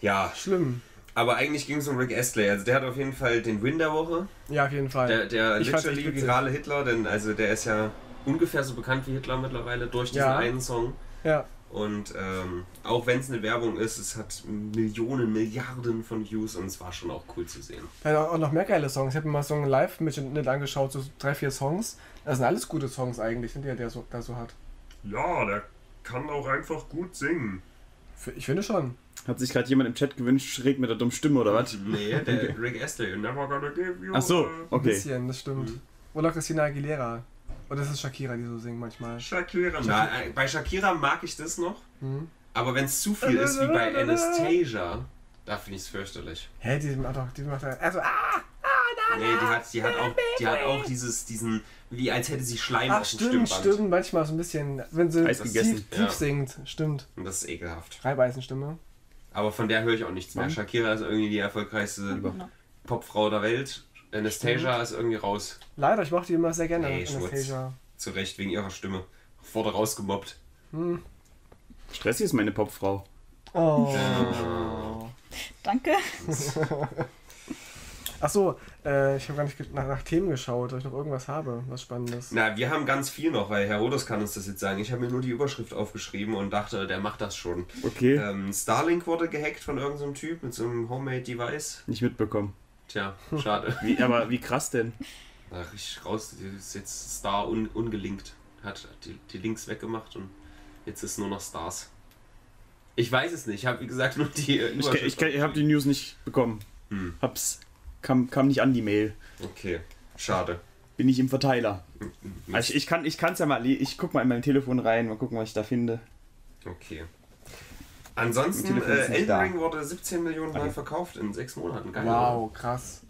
Ja, Schlimm. Aber eigentlich ging es um Rick Astley. Also der hat auf jeden Fall den Win der Woche. Ja, auf jeden Fall. Der, der Ich literally virale Hitler, denn also der ist ja ungefähr so bekannt wie Hitler mittlerweile durch diesen Ja. einen Song. ja. Und ähm, auch wenn es eine Werbung ist, es hat Millionen, Milliarden von Views und es war schon auch cool zu sehen. Er hat auch noch mehr geile Songs. Ich habe mir mal so einen Live-Mitschnitt angeschaut, so drei, vier Songs. Das sind alles gute Songs eigentlich, die er der so, da so hat. Ja, der kann auch einfach gut singen. Ich finde schon. Hat sich gerade jemand im Chat gewünscht, schräg mit der dummen Stimme oder was? Nee, der Rick Astley. Never gonna give you Ach so, a- Ein okay. bisschen, das stimmt. Oder Christina Aguilera. Oder ist es Shakira, die so singt manchmal. Shakira. Na, äh, bei Shakira mag ich das noch, Mhm. aber wenn es zu viel ist, wie bei Anastasia, da finde ich es fürchterlich. Hä, die macht doch, die macht also, ah! Nee, die hat, die hat auch, die hat auch dieses, diesen, wie als hätte sie Schleim Ach, auf dem stimmt, Stimmband. stimmt, manchmal so ein bisschen, wenn sie tief, tief Ja. singt, stimmt. Und das ist ekelhaft. Reibeisenstimme. Aber von der höre ich auch nichts mehr. Wann? Shakira ist irgendwie die erfolgreichste Popfrau der Welt. Anastasia ist irgendwie raus. Leider, ich mochte die immer sehr gerne, Ey, Schmutz. Anastasia. Zu Recht, wegen ihrer Stimme. Wurde rausgemobbt. Stressi ist meine Popfrau. Oh. Danke. Achso, äh, ich habe gar nicht nach, nach Themen geschaut, ob ich noch irgendwas habe, was Spannendes. Na, wir haben ganz viel noch, weil Herodes kann uns das jetzt sagen. Ich habe mir nur die Überschrift aufgeschrieben und dachte, der macht das schon. Okay. Ähm, Starlink wurde gehackt von irgendeinem Typ mit so einem Homemade-Device. Nicht mitbekommen. Tja, schade. Wie, aber wie krass denn? Ach, ich raus, ist jetzt Star un, ungelinkt. Hat die, die Links weggemacht und jetzt ist nur noch Stars. Ich weiß es nicht. Ich habe, wie gesagt, nur die äh, Ich, Überschrift. ich, ich habe die News nicht bekommen. Hm. Hab's. Kam, kam nicht an die Mail. Okay, schade. Bin ich im Verteiler. Also ich, ich kann es ja mal. Ich guck mal in mein Telefon rein, mal gucken, was ich da finde. Okay. Ansonsten, äh, Elden. Ring wurde 17 Millionen Mal Okay. verkauft in sechs Monaten. Geil. Wow, krass.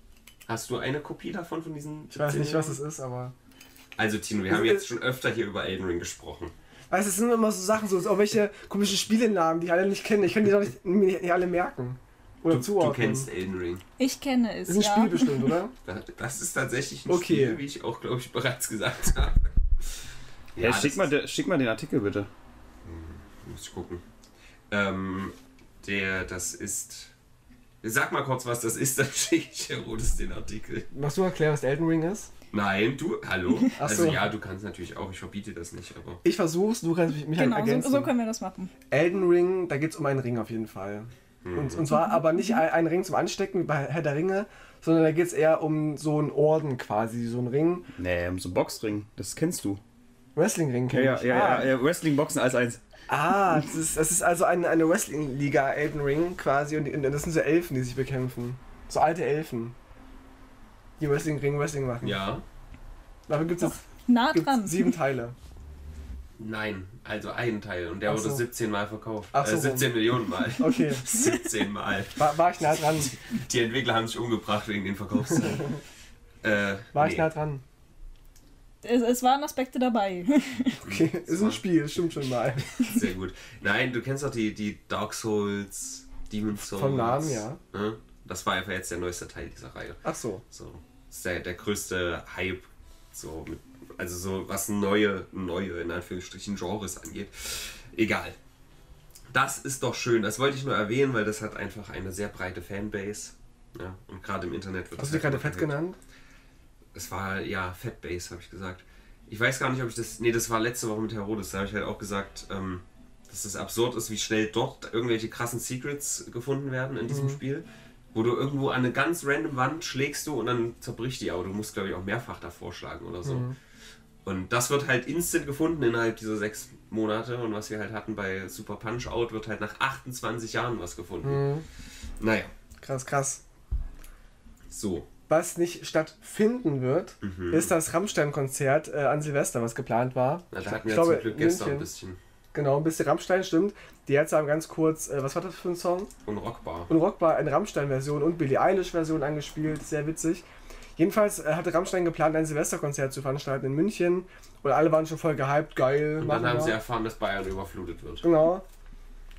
Hast du eine Kopie davon von diesen? Ich weiß 17 nicht, was es ist, aber. Also Tino, wir haben jetzt schon öfter hier über Elden Ring gesprochen. Weißt du, es sind immer so Sachen, so irgendwelche komischen Spielenamen, die ich alle nicht kenne. Ich kann die doch nicht, nicht alle merken. Oder Du, du zuordnen. kennst Elden Ring. Ich kenne es. Das ist ein ja. Spiel bestimmt, oder? Das- ist tatsächlich ein Okay. Spiel, wie ich auch, glaube ich, bereits gesagt habe. Ja, schick, das mal, de, schick mal den Artikel bitte. Muss ich gucken. Ähm, der, das ist. Sag mal kurz, was das ist, dann schicke ich Herodes den Artikel. Machst du erklären, was Elden Ring ist? Nein, du, hallo? Ach Also so. ja, du kannst natürlich auch, ich verbiete das nicht, aber. Ich versuch's, du kannst mich, mich halt Genau, so, ergänzen. so können wir das machen. Elden Ring, da geht's um einen Ring auf jeden Fall. Und, und zwar aber nicht ein, ein Ring zum Anstecken wie bei Herr der Ringe, sondern da geht's eher um so einen Orden quasi, so einen Ring. Nee, um so ein Boxring. Das kennst du. Wrestling-Ring kenn Ja, ja, ich. ja, ah, ja, ja. Wrestling-Boxen als eins. Ah, das ist, das ist also eine, eine Wrestling-Liga, Elden Ring quasi. Und, und das sind so Elfen, die sich bekämpfen. So alte Elfen. Die Wrestling-Ring Wrestling machen. Ja. Dafür gibt es Nah sieben Teile. Nein, also ein Teil. Und der Ach wurde so. 17 Mal verkauft. Ach so, äh, 17 Millionen Mal. Okay, 17 Mal. war, war ich nah dran. Die Entwickler haben sich umgebracht wegen den Verkaufszahlen. äh, War ich nee. nah dran. Es, es waren Aspekte dabei. Okay, ist ein Spiel, stimmt schon mal. Sehr gut. Nein, du kennst doch die, die Dark Souls, Demon Souls. Vom Namen, ja. Ne? Das war einfach jetzt der neueste Teil dieser Reihe. Ach so. So. Das ist der, der größte Hype. So mit, also so was neue, neue, in Anführungsstrichen, Genres angeht. Egal. Das ist doch schön. Das wollte ich nur erwähnen, weil das hat einfach eine sehr breite Fanbase. Ja, und gerade im Internet wird Hast du das die halt gerade fett genannt? Es war, ja, Fatbase, habe ich gesagt. Ich weiß gar nicht, ob ich das. Nee, das war letzte Woche mit Herodes. Da habe ich halt auch gesagt, ähm, dass es absurd ist, wie schnell dort irgendwelche krassen Secrets gefunden werden in diesem Spiel. Wo du irgendwo an eine ganz random Wand schlägst du und dann zerbricht die, aber du musst, glaube ich, auch mehrfach davor schlagen oder so. Und das wird halt instant gefunden innerhalb dieser sechs Monate. Und was wir halt hatten bei Super Punch Out, wird halt nach 28 Jahren was gefunden. Mhm. Naja, Krass, krass. so. Was nicht stattfinden wird, Mhm. ist das Rammstein-Konzert äh, an Silvester, was geplant war. Na, da hatten ich wir glaube, zum Glück gestern ein München. bisschen Genau, ein bisschen Rammstein stimmt. Die jetzt haben ganz kurz, äh, was war das für ein Song? unrockbar. Und Rockbar eine Rammstein-Version und Billie Eilish-Version angespielt, sehr witzig. Jedenfalls äh, hatte Rammstein geplant, ein Silvesterkonzert zu veranstalten in München. Und alle waren schon voll gehypt, geil. Und dann haben wir. sie erfahren, dass Bayern überflutet wird. Genau.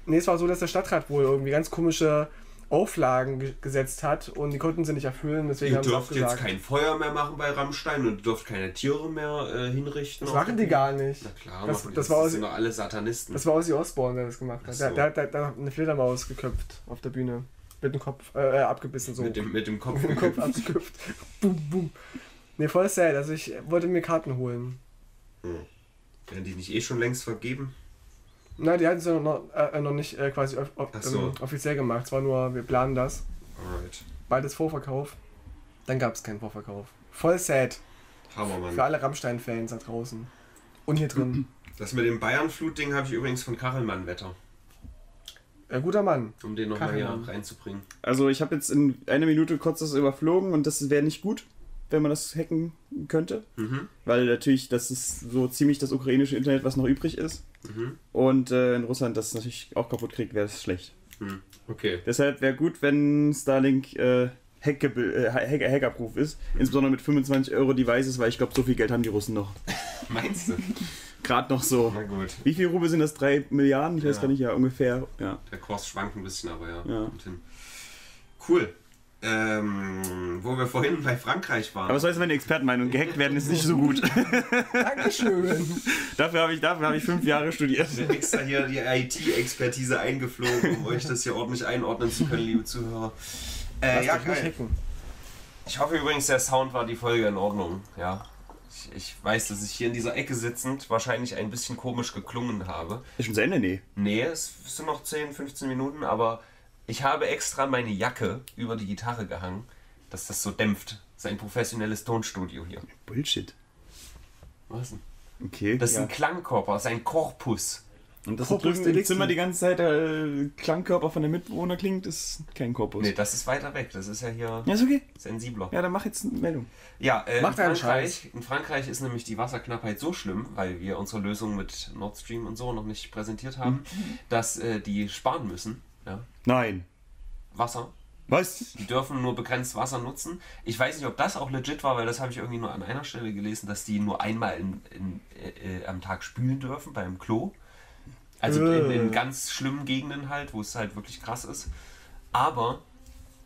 Nee, es war so, dass der Stadtrat wohl irgendwie ganz komische Auflagen ge gesetzt hat und die konnten sie nicht erfüllen, deswegen Ihr haben sie dürft jetzt kein Feuer mehr machen bei Rammstein und ihr dürft keine Tiere mehr äh, hinrichten. Das machen die gar nicht. Na klar, Das- das war das aus- sind doch alle Satanisten. Das war Ozzy Osbourne, der das gemacht hat. Ach Der, so. der, der, der hat eine Fledermaus geköpft auf der Bühne. Mit dem Kopf äh, äh, abgebissen so. mit, dem, mit dem Kopf. Mit dem Kopf abgeköpft. boom, boom. Nee, voll sad. Also ich wollte mir Karten holen. Werden die nicht eh schon längst vergeben? Nein, die hatten es ja noch, äh, noch nicht äh, quasi off so. ähm, offiziell gemacht. Es war nur, wir planen das. Alright. Bald ist Vorverkauf. Dann gab es keinen Vorverkauf. Voll sad. Hammer, Für Mann. alle Rammstein-Fans da draußen. Und hier drin. Das mit dem Bayern-Flut-Ding habe ich übrigens von Kachelmann-Wetter, Äh, guter Mann. um den nochmal hier reinzubringen. Also ich habe jetzt in einer Minute kurz das überflogen und das wäre nicht gut, wenn man das hacken könnte. Mhm. Weil natürlich, das ist so ziemlich das ukrainische Internet, was noch übrig ist. Mhm. Und äh, in Russland das natürlich auch kaputt kriegt, wäre das schlecht. Hm. Okay. Deshalb wäre gut, wenn Starlink äh, äh, hack- hackerproof ist. Insbesondere mit 25 Euro Devices, weil ich glaube, so viel Geld haben die Russen noch. Meinst du? Gerade noch so. Na gut. Wie viel Rubel sind das? Drei Milliarden? Ich weiß Ja. gar nicht, ja, ungefähr. Ja. Der Kurs schwankt ein bisschen, aber ja. Ja. Kommt hin. Cool. ähm, wo wir vorhin bei Frankreich waren. Aber was weiß meine Expertenmeinung? Gehackt werden ist nicht so gut. Dankeschön. dafür habe ich, dafür hab ich fünf Jahre studiert. Wir haben extra hier die IT-Expertise eingeflogen, um euch das hier ordentlich einordnen zu können, liebe Zuhörer. Äh, ja, geil. Ich hoffe übrigens, der Sound war die Folge in Ordnung. Ja. Ich, ich weiß, dass ich hier in dieser Ecke sitzend wahrscheinlich ein bisschen komisch geklungen habe. Ist schon zu Ende? Nee. Nee, es sind noch 10, 15 Minuten, aber ich habe extra meine Jacke über die Gitarre gehangen, dass das so dämpft. Das ist ein professionelles Tonstudio hier. Bullshit. Was denn? Okay. Das ist ja. ein Klangkörper, das ist ein Korpus. Und das Corpus drüben im. Zimmer die ganze Zeit der äh, Klangkörper von der Mitbewohner klingt, ist kein Korpus. Nee, das ist weiter weg. Das ist ja hier Ja, ist okay. sensibler. Ja, dann mach jetzt eine Meldung. Ja, äh, in, Frankreich, in Frankreich ist nämlich die Wasserknappheit so schlimm, weil wir unsere Lösung mit Nord Stream und so noch nicht präsentiert haben, dass äh, die sparen müssen. Ja. Nein. Wasser. Was? Die dürfen nur begrenzt Wasser nutzen. Ich weiß nicht, ob das auch legit war, weil das habe ich irgendwie nur an einer Stelle gelesen, dass die nur einmal in, in, äh, äh, am Tag spülen dürfen beim Klo. Also in, in Äh. ganz schlimmen Gegenden halt, wo es halt wirklich krass ist. Aber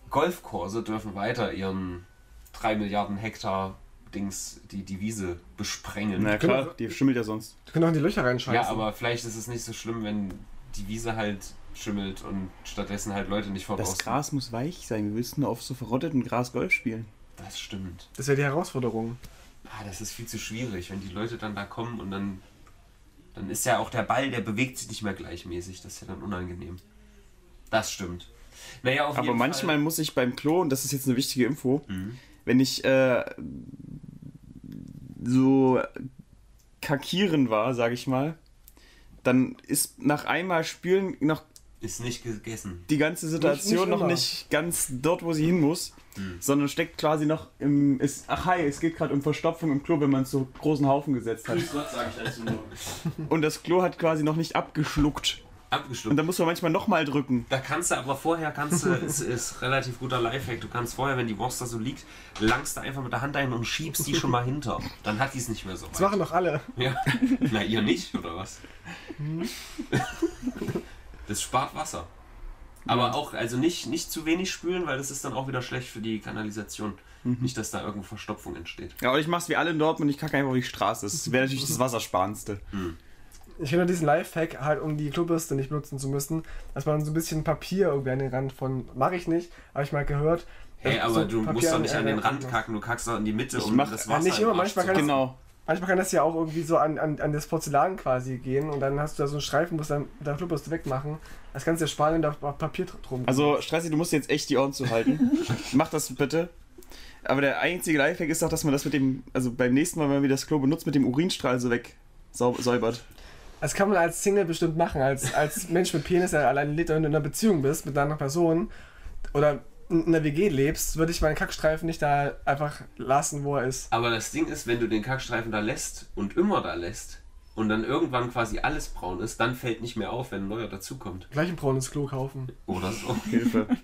Golfkurse dürfen weiter ihren 3 Milliarden Hektar Dings, die, die Wiese besprengen. Na klar, die schimmelt ja sonst. Du kannst auch in die Löcher reinscheißen. ja, aber vielleicht ist es nicht so schlimm, wenn die Wiese halt schimmelt und stattdessen halt Leute nicht vor Das Gras muss weich sein. Wir willst nur auf so verrottetem Gras Golf spielen. Das stimmt. Das wäre die Herausforderung. Ah, das ist viel zu schwierig, wenn die Leute dann da kommen und dann. Dann ist ja auch der Ball, der bewegt sich nicht mehr gleichmäßig. Das ist ja dann unangenehm. Das stimmt. Naja, auf Aber manchmal Fall. muss ich beim Klo, und das ist jetzt eine wichtige Info, Mhm. wenn ich äh, so kakieren war, sage ich mal, dann ist nach einmal Spülen noch Ist nicht gegessen. die ganze Situation nicht noch immer. nicht ganz dort, wo sie hin muss, sondern steckt quasi noch im. Ist, ach hi, es geht gerade um Verstopfung im Klo, wenn man es so großen Haufen gesetzt hat. Gott, sag ich dazu nur. Und das Klo hat quasi noch nicht abgeschluckt. Und Abgeschluckt. da muss man manchmal nochmal drücken. Da kannst du aber vorher, kannst du, ist, ist relativ guter Lifehack, du kannst vorher, wenn die Wurst da so liegt, langst du einfach mit der Hand ein und schiebst die schon mal hinter. Dann hat die es nicht mehr so Das weit. machen doch alle. Ja. Na, ihr nicht, oder was? Das spart Wasser. Aber auch, also nicht, nicht zu wenig spülen, weil das ist dann auch wieder schlecht für die Kanalisation. Nicht, dass da irgendeine Verstopfung entsteht. Ja, aber ich mach's wie alle in Dortmund, ich kacke einfach auf die Straße. Das wäre natürlich das Wassersparendste. Ich finde diesen Lifehack halt, um die Klobürste nicht benutzen zu müssen, dass man so ein bisschen Papier irgendwie an den Rand von. Mache ich nicht, habe ich mal gehört. Hey, aber so du Papier musst doch nicht an den Rand kacken, du kackst doch in die Mitte, um mach- das Ja, Wasser nicht immer, manchmal kann. Genau. Manchmal kann das ja auch irgendwie so an, an, an das Porzellan quasi gehen und dann hast du da so einen Streifen, musst dann der Klobürste wegmachen. Das kannst du ja sparen, wenn da Papier drum Also, Strassi, du musst jetzt echt die Ohren zuhalten. Mach das bitte. Aber der einzige Lifehack ist auch, dass man das mit dem, also beim nächsten Mal, wenn man das Klo benutzt, mit dem Urinstrahl so weg sau- säubert. Das kann man als Single bestimmt machen, als, als Mensch mit Penis, der allein lebt, wenn du in einer Beziehung bist mit einer anderen Person oder in einer WG lebst, würde ich meinen Kackstreifen nicht da einfach lassen, wo er ist. Aber das Ding ist, wenn du den Kackstreifen da lässt und immer da lässt und dann irgendwann quasi alles braun ist, dann fällt nicht mehr auf, wenn ein neuer dazukommt. Gleich ein braunes Klo kaufen. Oder so. Hilfe.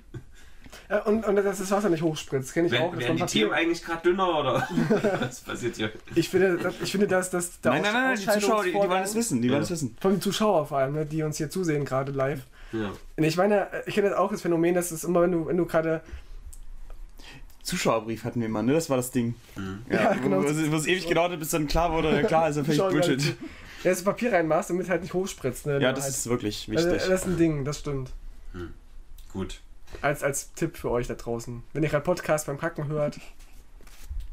Und, und dass das Wasser nicht hochspritzt, kenne ich auch. Werden, die Themen eigentlich gerade dünner oder was passiert hier? ich finde, das- ich finde, dass das der Nein, nein, nein, die Zuschauer, die, die wollen es wissen. Die Ja. wollen es wissen. Von den Zuschauern vor allem, ne, die uns hier zusehen gerade live. Ja. Und ich meine, ich kenne das auch das Phänomen, dass es immer, wenn du, wenn du gerade Zuschauerbrief hatten wir mal, ne? Das war das Ding. Ja, Ja, genau. Wo, wo, wo es ewig gedauert hat, bis dann klar wurde, ja klar, ist ja völlig Bullshit. Ja, das Papier reinmachst, damit halt nicht hochspritzt. Ne, Ja, das halt, ist wirklich also, wichtig. das ist ein Ding, das stimmt. Gut. Als, als Tipp für euch da draußen. Wenn ihr gerade Podcast beim Kacken hört,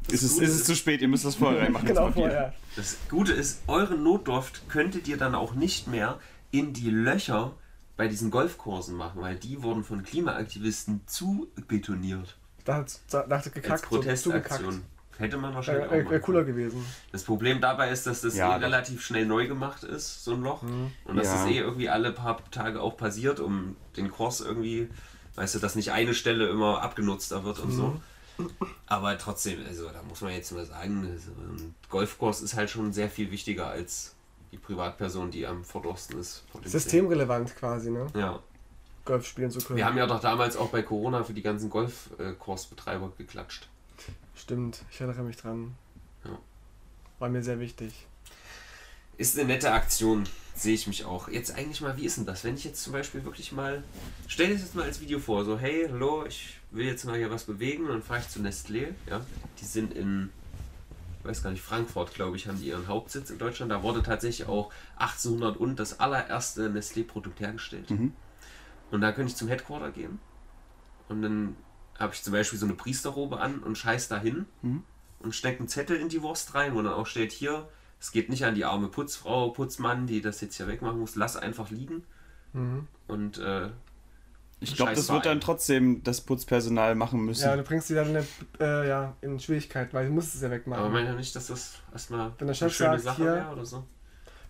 Ist es, ist es zu spät, ihr müsst das vorher reinmachen. ins genau Papier. vorher. Das Gute ist, eure Notdurft könntet ihr dann auch nicht mehr in die Löcher bei diesen Golfkursen machen, weil die wurden von Klimaaktivisten zu betoniert. Da hat dachte gekackt. Als so Protestaktion. Hätte man wahrscheinlich Wäre auch wär, machen wär cooler gewesen. Das Problem dabei ist, dass das Ja, eh relativ schnell neu gemacht ist, so ein Loch. Und dass Ja. das eh irgendwie alle paar Tage auch passiert, um den Kurs irgendwie, weißt du, dass nicht eine Stelle immer abgenutzter wird und so. Aber trotzdem, also da muss man jetzt mal sagen, also ein Golfkurs ist halt schon sehr viel wichtiger als die Privatperson, die am verdursten ist. Systemrelevant quasi, ne? Ja. Golf spielen zu können. Wir haben ja doch damals auch bei Corona für die ganzen Golfkursbetreiber geklatscht. Stimmt, ich erinnere mich dran. Ja. War mir sehr wichtig. Ist eine nette Aktion, sehe ich mich auch. Jetzt eigentlich mal, wie ist denn das? Wenn ich jetzt zum Beispiel wirklich mal, stell dir das jetzt mal als Video vor, so, hey, hallo, ich will jetzt mal hier was bewegen und dann fahre ich zu Nestlé, ja, die sind in, ich weiß gar nicht, Frankfurt, glaube ich, haben die ihren Hauptsitz in Deutschland. Da wurde tatsächlich auch 1800 und das allererste Nestlé-Produkt hergestellt. Und da könnte ich zum Headquarter gehen und dann habe ich zum Beispiel so eine Priesterrobe an und scheiß dahin und stecke einen Zettel in die Wurst rein, wo dann auch steht, hier, es geht nicht an die arme Putzfrau, Putzmann, die das jetzt hier wegmachen muss, lass einfach liegen. Und äh, Ich glaube, das wird dann trotzdem das Putzpersonal machen müssen. Ja, du bringst die dann in, äh, ja, in Schwierigkeiten, weil du musst es ja aber wegmachen. meint ihr nicht, dass das erstmal Wenn der eine Chef schöne sagt, Sache hier- wäre oder so?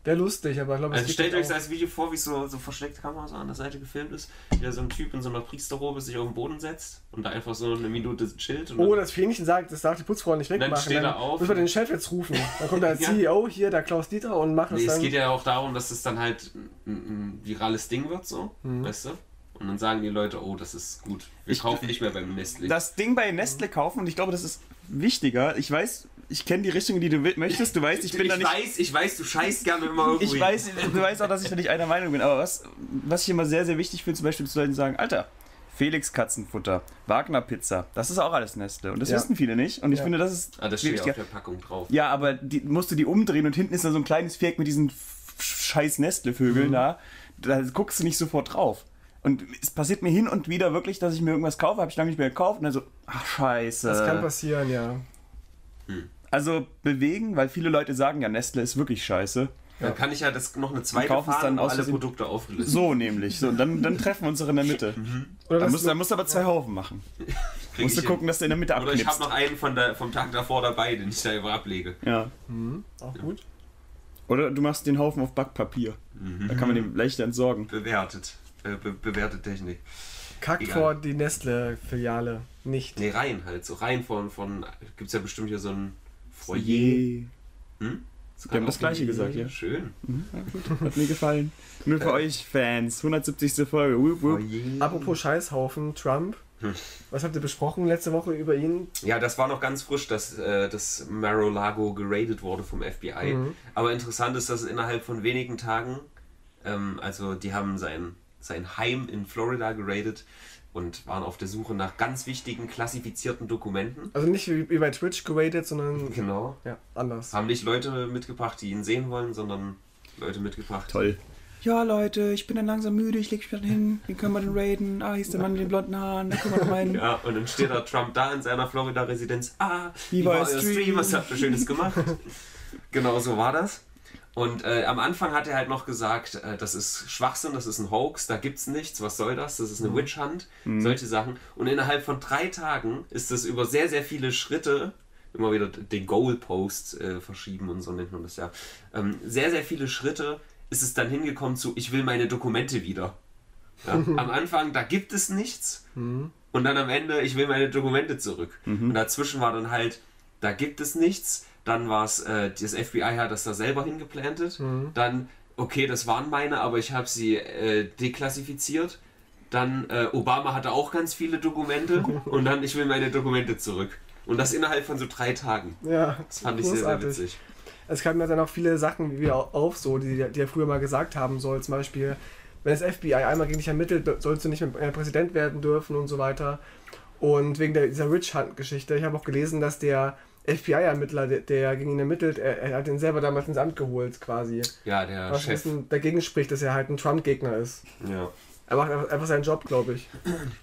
Wäre lustig, aber ich glaube, es Also stellt nicht euch als Video vor, wie so, so versteckte Kamera so an der Seite gefilmt ist, wie da so ein Typ in so einer Priesterrobe sich auf den Boden setzt und da einfach so eine Minute chillt. Und Oh, dann- das Fähnchen sagt, das darf die Putzfrau nicht wegmachen. steht er auf Müssen wir den Chef jetzt rufen. Dann kommt der Ja. CEO hier, der Klaus Dieter, und macht Nee, es es dann. geht ja auch darum, dass es dann halt ein, ein virales Ding wird, so, Mhm. weißt du? Und dann sagen die Leute, oh, das ist gut. Wir Ich- kaufen nicht mehr beim Nestle. das Ding bei Nestle kaufen und ich glaube, das ist wichtiger. Ich weiß, ich kenne die Richtung, die du möchtest. Du weißt, ich bin da nicht. weiß, ich weiß, du scheißt gerne immer irgendwo Ich weiß, du weißt auch, dass ich da nicht einer Meinung bin. Aber was, was ich immer sehr, sehr wichtig finde, zum Beispiel zu Leuten sagen, Alter, Felix Katzenfutter, Wagner Pizza, das ist auch alles Nestle. Und das Ja. wissen viele nicht. Und ich Ja. finde, das ist Ah, das steht auf der Packung drauf. Ja, aber die, musst du die umdrehen und hinten ist da so ein kleines Viereck mit diesen scheiß Nestle-Vögeln Mhm. da. Da guckst du nicht sofort drauf. Und es passiert mir hin und wieder wirklich, dass ich mir irgendwas kaufe, habe ich lange nicht mehr gekauft und dann so, ach scheiße. Das kann passieren, ja. also bewegen, weil viele Leute sagen ja, Nestle ist wirklich scheiße. Dann kann ich ja das noch eine zweite kaufen es fahren, dann aus alle Produkte aufgelistet So nämlich. So, und dann, dann treffen wir uns doch in der Mitte. Oder Da das musst, da musst du aber zwei Haufen machen. Krieg Musst du gucken, dass du in der Mitte hin. Oder ich habe abknipst. noch einen von der, vom Tag davor dabei, den ich da immer ablege. Ja. auch gut. Oder du machst den Haufen auf Backpapier. Da kann man den leichter entsorgen. Bewertet. Äh, be bewertet Technik. Kackt Egal. vor die Nestle-Filiale nicht. Nee, rein halt. So rein von, von gibt's ja bestimmt hier so ein Foyer. Je. Hm? Wir haben das gleiche gesagt, ja. Schön. Hat mir gefallen. Nur für euch Fans. 170. Folge. Wup, wup. Apropos Scheißhaufen, Trump. Hm. Was habt ihr besprochen letzte Woche über ihn? Ja, das war noch ganz frisch, dass äh, das Mar-a-Lago geradet wurde vom FBI. Mhm. Aber interessant ist, dass es innerhalb von wenigen Tagen, ähm, also die haben sein, sein Heim in Florida geradet und waren auf der Suche nach ganz wichtigen klassifizierten Dokumenten. Also nicht wie, bei Twitch geradet, sondern Genau. ja, anders. Haben nicht Leute mitgebracht, die ihn sehen wollen, sondern Leute mitgebracht. Toll. Ja, Leute, ich bin dann langsam müde, ich leg mich dann hin. Wie können wir denn raiden? Ah, hier ist der Mann mit den blonden Haaren, da können wir noch rein. Ja, und dann steht da Trump da in seiner Florida-Residenz. Ah, Wie war euer Stream? Stream? Was habt ihr Schönes gemacht? genau so war das. Und äh, am Anfang hat er halt noch gesagt, äh, das ist Schwachsinn, das ist ein Hoax, da gibt's nichts, was soll das? Das ist eine Witch Hunt, solche Sachen. Und innerhalb von drei Tagen ist es über sehr, sehr viele Schritte, immer wieder den Goalpost äh, verschieben und so nennt man das ja, ähm, sehr, sehr viele Schritte ist es dann hingekommen zu, ich will meine Dokumente wieder. Ja? Am Anfang, da gibt es nichts. Und dann am Ende, ich will meine Dokumente zurück. Und dazwischen war dann halt, da gibt es nichts. Dann war es, äh, das FBI hat das da selber hingeplantet. Dann, okay, das waren meine, aber ich habe sie äh, deklassifiziert. Dann, äh, Obama hatte auch ganz viele Dokumente. und dann, ich will meine Dokumente zurück. Und das innerhalb von so drei Tagen. Ja, Das fand ich sehr, sehr großartig. witzig. Es kamen ja dann auch viele Sachen wieder auf, so, die, die er früher mal gesagt haben soll. Zum Beispiel, wenn das FBI einmal gegen dich ermittelt, sollst du nicht mehr äh, Präsident werden dürfen und so weiter. Und wegen der, dieser Rich Hunt-Geschichte, ich habe auch gelesen, dass der FBI-Ermittler, der, der gegen ihn ermittelt, er, er hat ihn selber damals ins Amt geholt, quasi. Ja, der Was Chef. dagegen spricht, dass er halt ein Trump-Gegner ist. Ja. Er macht einfach, seinen Job, glaube ich.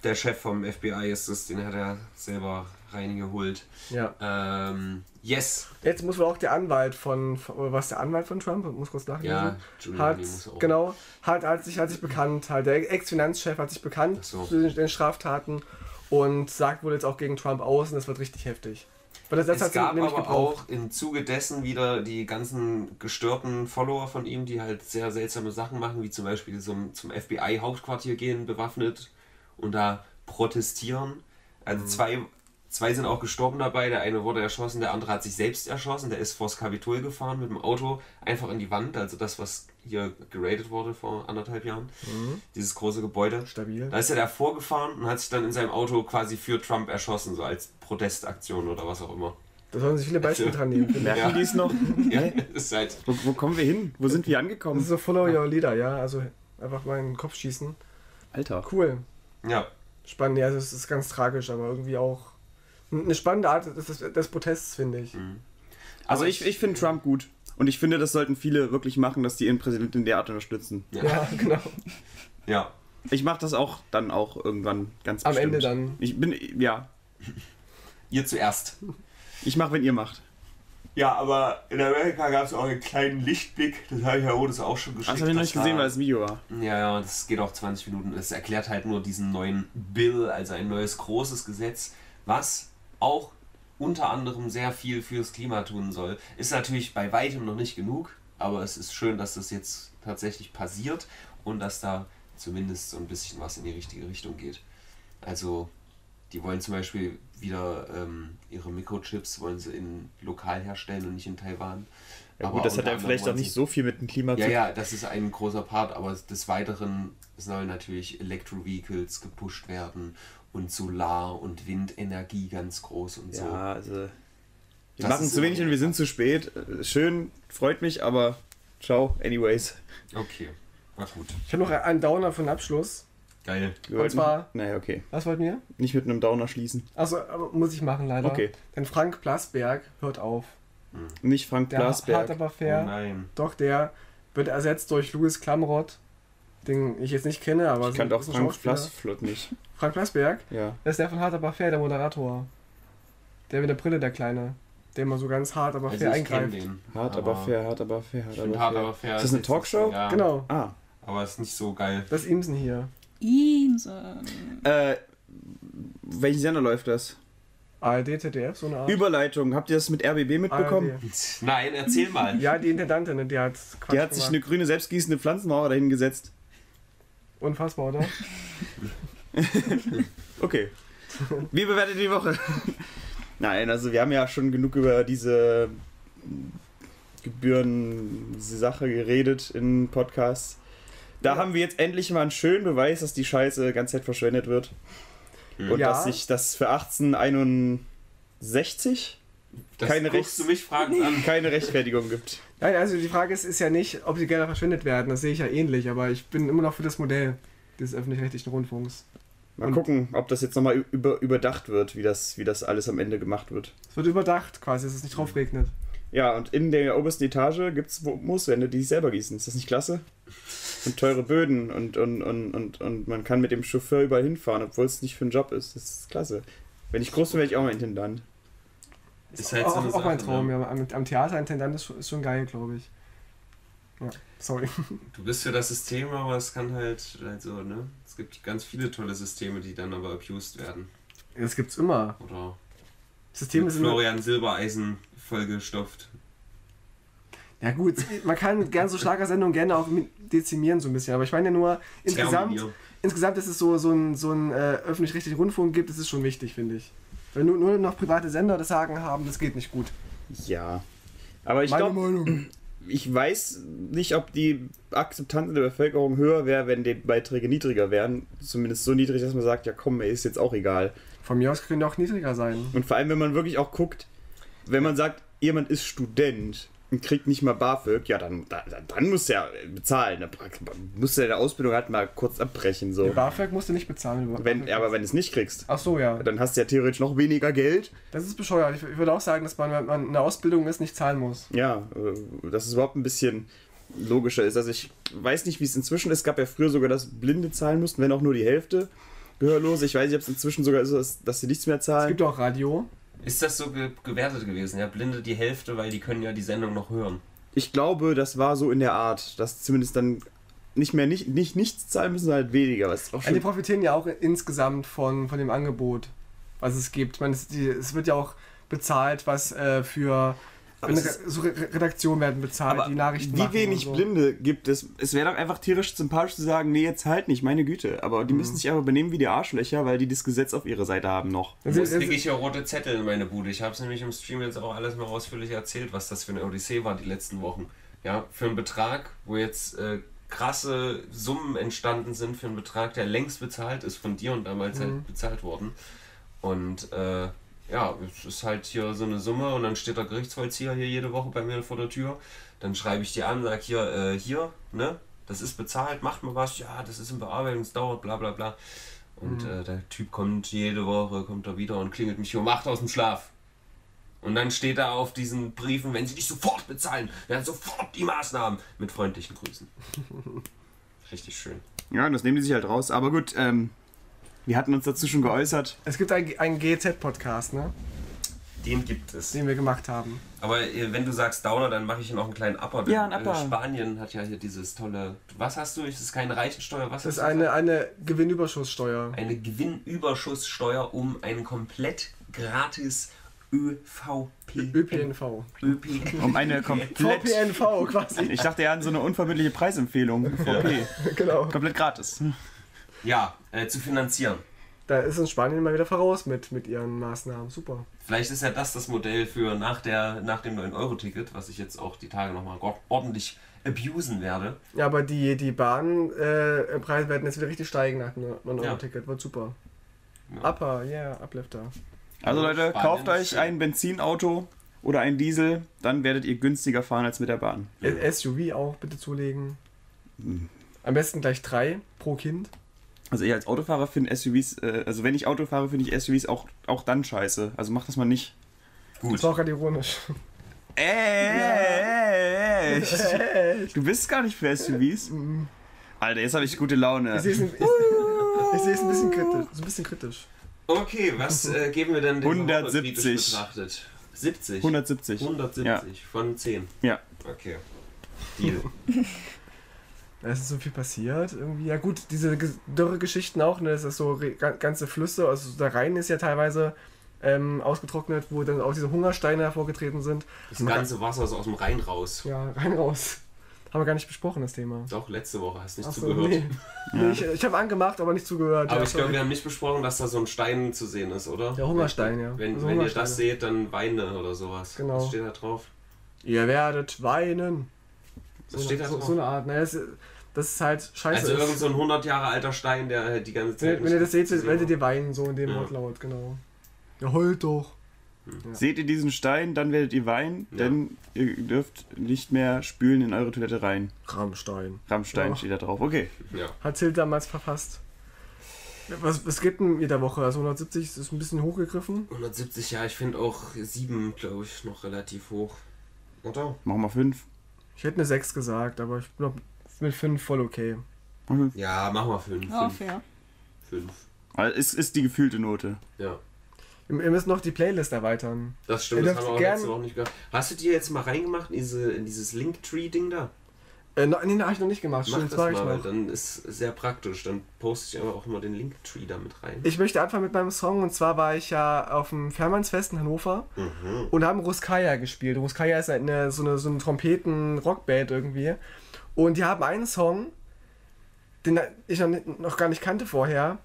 Der Chef vom FBI ist es, den hat er selber reingeholt. Ja. Ähm, yes. Jetzt muss wohl auch der Anwalt von, von was der Anwalt von Trump? Ich muss kurz nachlesen. Ja, hat, Giuliani auch. genau, hat, hat, sich, hat sich bekannt, halt, der Ex-Finanzchef hat sich bekannt so. zu den, den Straftaten und sagt wohl jetzt auch gegen Trump aus und das wird richtig heftig. Weil das, das es gab aber gebraucht. auch im Zuge dessen wieder die ganzen gestörten Follower von ihm, die halt sehr seltsame Sachen machen, wie zum Beispiel zum, zum FBI-Hauptquartier gehen, bewaffnet und da protestieren. Also Mhm. zwei, zwei sind auch gestorben dabei. Der eine wurde erschossen, der andere hat sich selbst erschossen. Der ist vors Kapitol gefahren mit dem Auto einfach in die Wand. Also das, was hier geradet wurde vor anderthalb Jahren. Mhm. Dieses große Gebäude. Stabil. Da ist er da vorgefahren und hat sich dann in seinem Auto quasi für Trump erschossen, so als Protestaktion oder was auch immer. Da sollen sich viele Beispiele dran nehmen. ich. Merken die es noch? Ja, das halt, Wo, wo kommen wir hin? Wo sind wir Das angekommen? ist so follow your leader, ja. Also einfach mal in den Kopf schießen. Alter. Cool. ja. Spannend, ja, also es ist ganz tragisch, aber irgendwie auch eine spannende Art des, des, Protests, finde ich. Also ich, ich finde Trump gut. Und ich finde, das sollten viele wirklich machen, dass die ihren Präsidenten in der Art unterstützen. Ja. Ja, genau. ja. Ich mache das auch dann auch irgendwann ganz Am bestimmt. Ende dann. Ich bin, ja. Ihr zuerst. Ich mache, wenn ihr macht. Ja, aber in Amerika gab es auch einen kleinen Lichtblick. Das habe ich ja Odes auch schon geschickt. Das habe ich noch nicht gesehen, weil es ein Video war. Ja, ja, das geht auch 20 Minuten. Es erklärt halt nur diesen neuen Bill, also ein neues großes Gesetz, was auch unter anderem sehr viel fürs Klima tun soll. Ist natürlich bei weitem noch nicht genug, aber es ist schön, dass das jetzt tatsächlich passiert und dass da zumindest so ein bisschen was in die richtige Richtung geht. Also, die wollen zum Beispiel wieder ähm, ihre Mikrochips wollen sie in lokal herstellen und nicht in Taiwan. Ja Aber gut, das hat ja vielleicht auch nicht so viel mit dem Klima ja, zu ja, das ist ein großer Part, aber des Weiteren sollen natürlich Electro-Vehicles gepusht werden und Solar- und Windenergie ganz groß und so. Ja, also. Wir Das machen ist zu wenig und wir sind zu spät. Schön, freut mich, aber ciao, anyways. Okay, war gut. Ich habe noch einen Downer für den Abschluss. Geil. Wir Und wollten- zwar- Naja, okay. Was wollten wir? Nicht mit einem Downer schließen. Achso, muss ich machen leider. Okay. Denn Frank Plasberg hört auf. Nicht Frank Der hart Blasberg. aber Oh fair. nein. Doch, der wird ersetzt durch Louis Klamrott, den ich jetzt nicht kenne, aber Ich kannte auch Frank. Plasflott nicht. Frank Plasberg, Ja. das ist der von Hart aber fair, der Moderator. Der mit der Brille, der Kleine. Der immer so ganz hart aber Also fair eingreift. den. Hart, aber, fair, hart, aber fair, hart, Ich aber fair. hart, aber fair. Ist das eine Talkshow? Ja, Genau, Ah. aber ist nicht so geil. das ist Imsen hier. Imsen. Äh, welchen Sender läuft das? ARD, ZDF, so eine Art. Überleitung. Habt ihr das mit RBB mitbekommen? ARD. Nein, erzähl mal. Ja, die Intendantin, ne, die hat Quatsch Die hat sich eine grüne selbstgießende Pflanzenmauer dahin gesetzt. Unfassbar, oder? Okay. Wie bewertet ihr die Woche? Nein, also wir haben ja schon genug über diese Gebühren-Sache geredet in Podcasts. Da Ja. haben wir jetzt endlich mal einen schönen Beweis, dass die Scheiße die ganze Zeit verschwendet wird. Und Ja. dass sich das für 1861 Das Keine Rechts- du mich fragend an. keine Rechtfertigung gibt. Nein, also die Frage ist, ist ja nicht, ob die Gelder verschwendet werden. Das sehe ich ja ähnlich, aber ich bin immer noch für das Modell des öffentlich-rechtlichen Rundfunks. Mal Und- gucken, ob das jetzt nochmal über, überdacht wird, wie das, wie das alles am Ende gemacht wird. Es wird überdacht quasi, dass es nicht drauf regnet. Ja, und in der obersten Etage gibt es Mooswände, die sich selber gießen. Ist das nicht klasse? Und teure Böden und, und, und, und, und man kann mit dem Chauffeur überall hinfahren, obwohl es nicht für einen Job ist. Das ist klasse. Wenn ich groß bin, wäre ich auch mal Intendant. Ist halt auch, so eine auch mein Sache, Traum, ne? ja. Am, am Theaterintendant ist, ist schon geil, glaube ich. Ja, sorry. Du bist für das System, aber es kann halt, halt so, ne? Es gibt ganz viele tolle Systeme, die dann aber abused werden. Das gibt's immer. Oder System ist immer. Florian Silbereisen vollgestopft. Ja gut, man kann gerne so Schlagersendungen gerne auch dezimieren so ein bisschen, aber ich meine ja nur, insgesamt, Terminier. insgesamt ist es so, so ein, so ein äh, öffentlich-rechtlichen Rundfunk gibt, das ist schon wichtig, finde ich. Wenn nur, nur noch private Sender das Sagen haben, das geht nicht gut. Ja. Aber ich Meine glaube, Meinung. ich weiß nicht, ob die Akzeptanz in der Bevölkerung höher wäre, wenn die Beiträge niedriger wären. Zumindest so niedrig, dass man sagt, ja komm, ey, ist jetzt auch egal. Von mir aus können die auch niedriger sein. Und vor allem, wenn man wirklich auch guckt, wenn man sagt, jemand ist Student und kriegt nicht mal BAföG, ja, dann, dann, dann muss er bezahlen. Dann muss er der Ausbildung halt mal kurz abbrechen. So. BAföG musst du nicht bezahlen. wenn Wenn, ja, aber wenn du es nicht kriegst, Ach so, ja. dann hast du ja theoretisch noch weniger Geld. Das ist bescheuert. Ich, ich würde auch sagen, dass man, wenn man in der Ausbildung ist, nicht zahlen muss. Ja, äh, dass es überhaupt ein bisschen logischer ist. Also ich weiß nicht, wie es inzwischen ist. Es gab ja früher sogar, dass Blinde zahlen mussten, wenn auch nur die Hälfte. Gehörlose. Ich weiß nicht, ob es inzwischen sogar ist, dass, dass sie nichts mehr Es zahlen. gibt auch Radio. Ist das so ge gewertet gewesen? Ja, Blinde die Hälfte, weil die können ja die Sendung noch hören. Ich glaube, das war so in der Art, dass zumindest dann nicht mehr nicht, nicht nichts zahlen müssen, sondern halt weniger. Was auch Ja, die schon, profitieren ja auch insgesamt von, von dem Angebot, was es gibt. Ich meine, es, die, es wird ja auch bezahlt, was äh, für Aber so Re Redaktionen werden bezahlt, aber die Nachrichten wie wenig so. Blinde gibt es? Es wäre doch einfach tierisch sympathisch zu sagen, nee, jetzt halt nicht, meine Güte. Aber Mhm. die müssen sich einfach benehmen wie die Arschlöcher, weil die das Gesetz auf ihrer Seite haben noch. Jetzt kriege ich ja rote Zettel in meine Bude. Ich habe es nämlich im Stream jetzt auch alles mal ausführlich erzählt, was das für eine Odyssee war die letzten Wochen. Ja, für einen Betrag, wo jetzt äh, krasse Summen entstanden sind, für einen Betrag, der längst bezahlt ist, von dir und damals Mhm. halt bezahlt worden. Und äh, ja, es ist halt hier so eine Summe und dann steht der Gerichtsvollzieher hier jede Woche bei mir vor der Tür. Dann schreibe ich die an, sag hier, äh, hier, ne, das ist bezahlt, macht mal was, ja, das ist in Bearbeitung, es dauert, bla bla bla. Und äh, der Typ kommt jede Woche, kommt er wieder und klingelt mich hier um 8 aus dem Schlaf. Und dann steht da auf diesen Briefen, wenn sie nicht sofort bezahlen, werden sofort die Maßnahmen mit freundlichen Grüßen. Richtig schön. Ja, das nehmen die sich halt raus. Aber gut, ähm, wir hatten uns dazu schon geäußert. Es gibt einen, GZ-Podcast, ne? Den gibt es. Den wir gemacht haben. Aber äh, wenn du sagst Downer, dann mache ich noch einen kleinen Upper. Ja, ein Upper. Äh, Spanien hat ja hier dieses tolle. Was hast du? Ist es keine Reichensteuer? Was Das ist hast du eine, eine Gewinnüberschusssteuer. eine Gewinnüberschusssteuer um einen komplett gratis ÖVP. ÖPNV. ÖP. Um eine komplett. VPNV quasi. Ich dachte ja an so eine unverbindliche Preisempfehlung. VP. genau. Komplett gratis. Ja, äh, zu finanzieren. Da ist uns Spanien mal wieder voraus mit, mit ihren Maßnahmen. Super. Vielleicht ist ja das das Modell für nach, der, nach dem 9-Euro-Ticket, was ich jetzt auch die Tage nochmal ordentlich abusen werde. Ja, aber die, die Bahnpreise äh, werden jetzt wieder richtig steigen nach dem 9-Euro-Ticket. Wird super. Ja. Upper, yeah, Uplifter. Also Leute, Spanien kauft euch schön. ein Benzinauto oder ein Diesel, dann werdet ihr günstiger fahren als mit der Bahn. SUV auch bitte zulegen. Am besten gleich drei pro Kind. Also ich als Autofahrer finde SUVs, äh, also wenn ich Auto fahre, finde ich SUVs auch, auch dann scheiße. Also mach das mal nicht. Das Gut. war auch gerade ironisch. Äh, echt? Du bist gar nicht für SUVs? Alter, jetzt habe ich gute Laune. Ich sehe es ein, ich, ich sehe es ein bisschen kritisch. So ein bisschen kritisch. Okay, was äh, geben wir denn dem 170. betrachtet? 70. 170. 170 Ja. von 10. Ja. Okay. Deal. Es ist so viel passiert irgendwie. Ja gut, diese Ge- Dürre-Geschichten auch, ne? Das ist so ganze Flüsse, also der Rhein ist ja teilweise ähm, ausgetrocknet, wo dann auch diese Hungersteine hervorgetreten sind. Das ganze Wasser ist aus dem Rhein raus. Ja, rein raus. Haben wir gar nicht besprochen, das Thema. Doch, letzte Woche hast du nicht so, zugehört. nee. nee ich ich habe angemacht, aber nicht zugehört. Aber Ja, ich glaube, wir haben nicht besprochen, dass da so ein Stein zu sehen ist, oder? Der Hungerstein, ja. Wenn, Also wenn ihr das seht, dann weine oder sowas. Genau. Was steht da drauf? Ihr werdet weinen. Was so, steht da so, so eine Art. Naja, das, das ist halt scheiße. also ist. irgend so ein 100 Jahre alter Stein, der halt die ganze Zeit. wenn, wenn ihr das seht, werdet ihr weinen, so in dem Ja. Wortlaut, genau. Ja, heult doch. Seht ihr diesen Stein, dann werdet ihr weinen, Ja. denn ihr dürft nicht mehr spülen in eure Toilette rein. Rammstein. Rammstein Ja. steht da drauf. Okay. Ja. Hat Hild damals verfasst. Was, was gibt denn jeder Woche? Also 170 ist ein bisschen hochgegriffen. 170, ja, ich finde auch 7, glaube ich, noch relativ hoch. Oder? Machen wir fünf. Ich hätte eine 6 gesagt, aber ich bin auch mit 5 voll okay. Ja, machen wir 5. Ja, 5. fair. 5. Also Es ist die gefühlte Note. Ja. Ihr ihr müsst noch die Playlist erweitern. Das stimmt, das haben wir auch gern- letzte Woche nicht gehabt. Hast du dir jetzt mal reingemacht in, diese, in dieses Linktree-Ding da? Äh, no, nee, habe ich noch nicht gemacht. Mach Stimmt, das das mal, noch. dann ist sehr praktisch. Dann poste ich aber auch immer den Linktree da mit rein. Ich möchte anfangen mit meinem Song und zwar war ich ja auf dem Fährmannsfest in Hannover Mhm. und haben Ruskaya gespielt. Ruskaya ist eine, so eine, so eine Trompeten-Rockband irgendwie. Und die haben einen Song, den ich noch, nicht, noch gar nicht kannte vorher.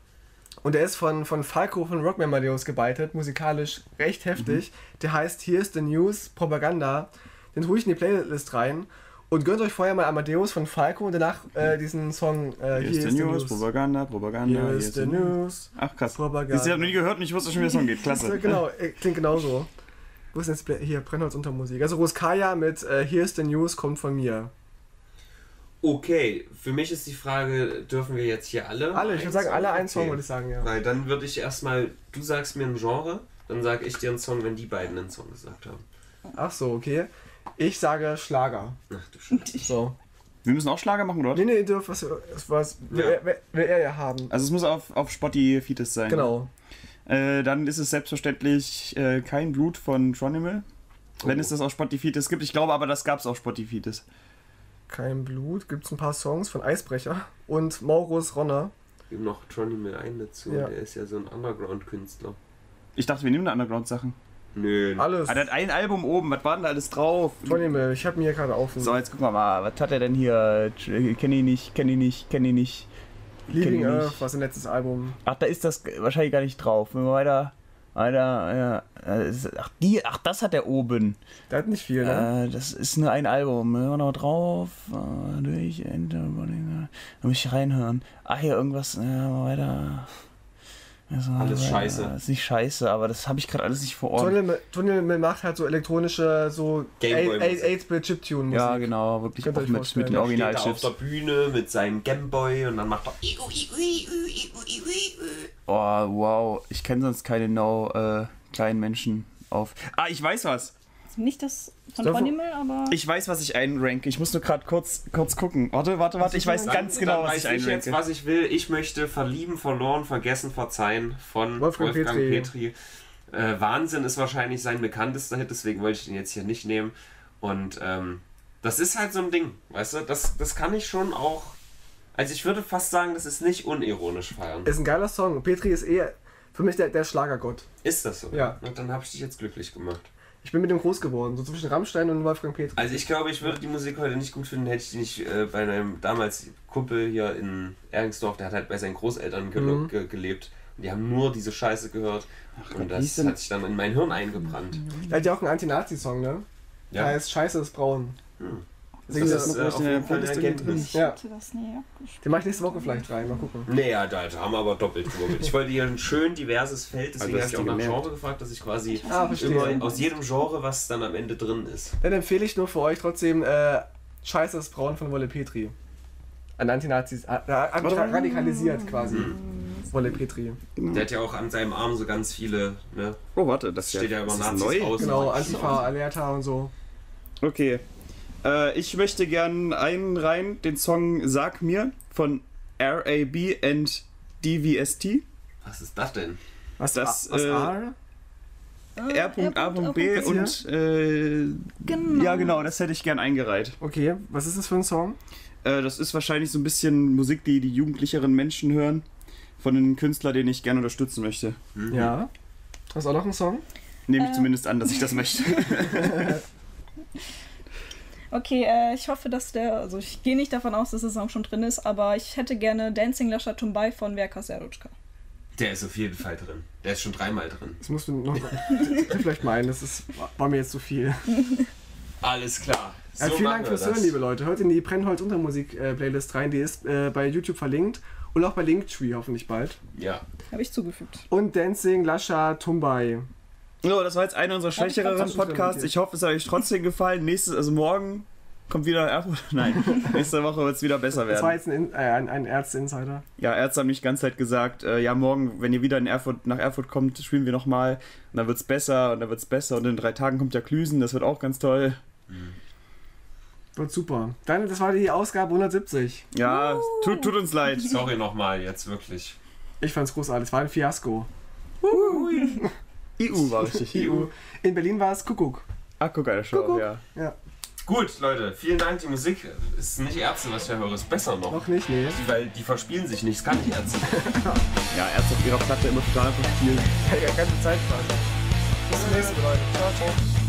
Und der ist von, von Falco von Rockman Amadeus gebeitet, musikalisch recht heftig. Der heißt Here's the News Propaganda. Den tue ich in die Playlist rein. Und gönnt euch vorher mal Amadeus von Falco und danach äh, diesen Song äh, Hier ist der News, Propaganda, Propaganda. Hier is ist the der News. Ach krass. Propaganda. Ich habe noch nie gehört und ich wusste schon, wie der Song geht. Klasse. genau, äh, klingt genauso. Wo ist denn jetzt hier Brennholz unter Musik? Also Ruskaya mit äh, Here's the News kommt von mir. Okay, für mich ist die Frage, dürfen wir jetzt hier alle? Alle, ich würde sagen, alle einen Song, Okay. würde ich sagen, ja. Weil dann würde ich erstmal, du sagst mir ein Genre, dann sage ich dir einen Song, wenn die beiden einen Song gesagt haben. Ach so, okay. Ich sage Schlager. Ach du Scheiße. So. Wir müssen auch Schlager machen, oder? Nee, nee, ihr dürft was, was, will, Ja. er, will, er ja haben. Also es muss auf, auf Spotty Fetus sein. Genau. Äh, dann ist es selbstverständlich äh, kein Blut von Tronimal. Wenn Oh. es das auf Spotty Fetus gibt. Ich glaube aber, das gab es auf Spotty Fetus. Kein Blut. Gibt es ein paar Songs von Eisbrecher und Maurus Ronner. Gib noch Mill ein dazu, Ja. der ist ja so ein Underground-Künstler. Ich dachte, wir nehmen da Underground-Sachen. Nö. Alles. Ah, der hat ein Album oben. Was war denn da alles drauf? Mill, ich habe mir hier gerade auf. So, jetzt gucken wir mal. Was hat er denn hier? Kenne ich nicht, kenne ich nicht, kenne ich nicht. Leaving kenn ich Earth war sein letztes Album. Ach, da ist das wahrscheinlich gar nicht drauf. Wenn wir weiter. Weiter, ja. Ist- Ach, die, ach, das hat er oben. Der hat nicht viel, ne? Äh, das ist nur ein Album. Hören wir noch drauf. Äh, durch, Enter, da muss ich reinhören. Ach, hier irgendwas. Ja, mal weiter. Also, Alles ja, scheiße. Ist nicht scheiße, aber das habe ich gerade alles nicht vor Ort. Tunnel, Tunnel macht halt so elektronische, so Gameboy-Musik. 8-Bit-Chiptune-Musik. Ja, genau, wirklich auch mit, mit den Da Steht auf der Bühne mit seinem Gameboy und dann macht er. Oh, wow. Ich kenne sonst keine no äh, kleinen Menschen auf. Ah, ich weiß was. Nicht das von Tronimel, aber. Ich weiß, was ich einranke. Ich muss nur gerade kurz, kurz gucken. Warte, warte, warte. Ich weiß Dann- ganz genau, Dann was weiß ich ich jetzt, einranke. was ich will. Ich möchte Verlieben, Verloren, Vergessen, Verzeihen von Wolfgang Wolfgang, Petri. Petri. Äh, Wahnsinn ist wahrscheinlich sein bekanntester Hit, deswegen wollte ich den jetzt hier nicht nehmen. Und ähm, das ist halt so ein Ding, weißt du? Das, das kann ich schon auch. Also ich würde fast sagen, das ist nicht unironisch feiern. Ist ein geiler Song. Petri ist eher für mich der, der Schlagergott. Ist das so? Ja. Und dann habe ich dich jetzt glücklich gemacht. Ich bin mit dem groß geworden, so zwischen Rammstein und Wolfgang Petri. Also ich glaube, ich würde die Musik heute nicht gut finden, hätte ich die nicht äh, bei einem damals Kumpel hier in Eringsdorf, der hat halt bei seinen Großeltern ge Mhm. ge gelebt. Und die haben nur diese Scheiße gehört. und wie ist das hat sich dann in mein Hirn eingebrannt. Der hat ja auch einen Anti-Nazi-Song, ne? Der Ja. heißt Scheiße ist braun. Hm. Das Sie ist das? äh, noch auf eine jeden? Erkenntnis. Ja. hatte das nie abgespielt. Den mach ich nächste Woche vielleicht rein, mal gucken. Nee, ja, da, da haben wir aber doppelt gewurbelt. Ich wollte hier ein schön diverses Feld, deswegen Also habe hast ich auch nach gemerkt. Genre gefragt, dass ich quasi Ah, immer aus jedem Genre, was dann am Ende drin ist. Dann empfehle ich nur für euch trotzdem äh, Scheiße ist braun von Wolle Petri. Ein Anti-Nazis, äh, radikalisiert quasi. Wolle Petri. Der hat ja auch an seinem Arm so ganz viele, ne? Oh, warte, das Steht ja über das ist Nazis neu. aus. Genau, Antifa, Alerta und so. Okay. Äh, ich möchte gern einen rein, den Song Sag mir von RAB and DVST. Was ist das denn? Was, Das, was äh, A? R.A.B. und äh, Genau. ja genau, das hätte ich gern eingereiht. Okay, was ist das für ein Song? Äh, das ist wahrscheinlich so ein bisschen Musik, die die jugendlicheren Menschen hören. Von einem Künstler, den ich gerne unterstützen möchte. Mhm. Ja. Hast du auch noch einen Song? Nehme ich Äh. zumindest an, dass ich das möchte. Okay, äh, ich hoffe, dass der. Also, ich gehe nicht davon aus, dass der Song schon drin ist, aber ich hätte gerne Dancing Lasha Tumbai von Verka Serutschka. Der ist auf jeden Fall drin. Der ist schon dreimal drin. Das musst du noch vielleicht meinen, das ist, war mir jetzt zu viel. Alles klar. Ja, So vielen machen Dank fürs. Hören, liebe Leute. Hört in die Brennholz Untermusik äh, Playlist rein, die ist äh, bei YouTube verlinkt und auch bei Linktree hoffentlich bald. Ja. Habe ich zugefügt. Und Dancing Lasha Tumbai. So, das war jetzt einer unserer schwächeren Podcasts. Ich hoffe, es hat euch trotzdem gefallen. Nächstes, also morgen kommt wieder Erfurt. Nein, nächste Woche wird es wieder besser Das war werden. jetzt ein, In- äh, ein, ein Ärzte-Insider. Ja, Ärzte haben mich die ganze Zeit gesagt, äh, ja, morgen, wenn ihr wieder in Erfurt, nach Erfurt kommt, spielen wir nochmal. Und dann wird es besser und dann wird es besser. Und in drei Tagen kommt ja Klüsen, das wird auch ganz toll. Wird super. Dann, das war die Ausgabe 170. Ja, tut, tut uns leid. Sorry nochmal, jetzt wirklich. Ich fand's großartig. Es war ein Fiasko. EU war richtig. EU. In Berlin war es Kuckuck. Ach, guck, eine Show, Kuckuck. ja. Ja, Gut, Leute, vielen Dank. Die Musik ist nicht Ärzte, was ich ja höre, ist besser noch. noch nicht, nee. Weil die verspielen sich nicht, es kann nicht Ärzte. Ja, Ärzte auf ihrer Platte immer total verspielt. Ja, ganze Zeit quasi. Bis zum nächsten Mal, Leute. Ciao, ciao.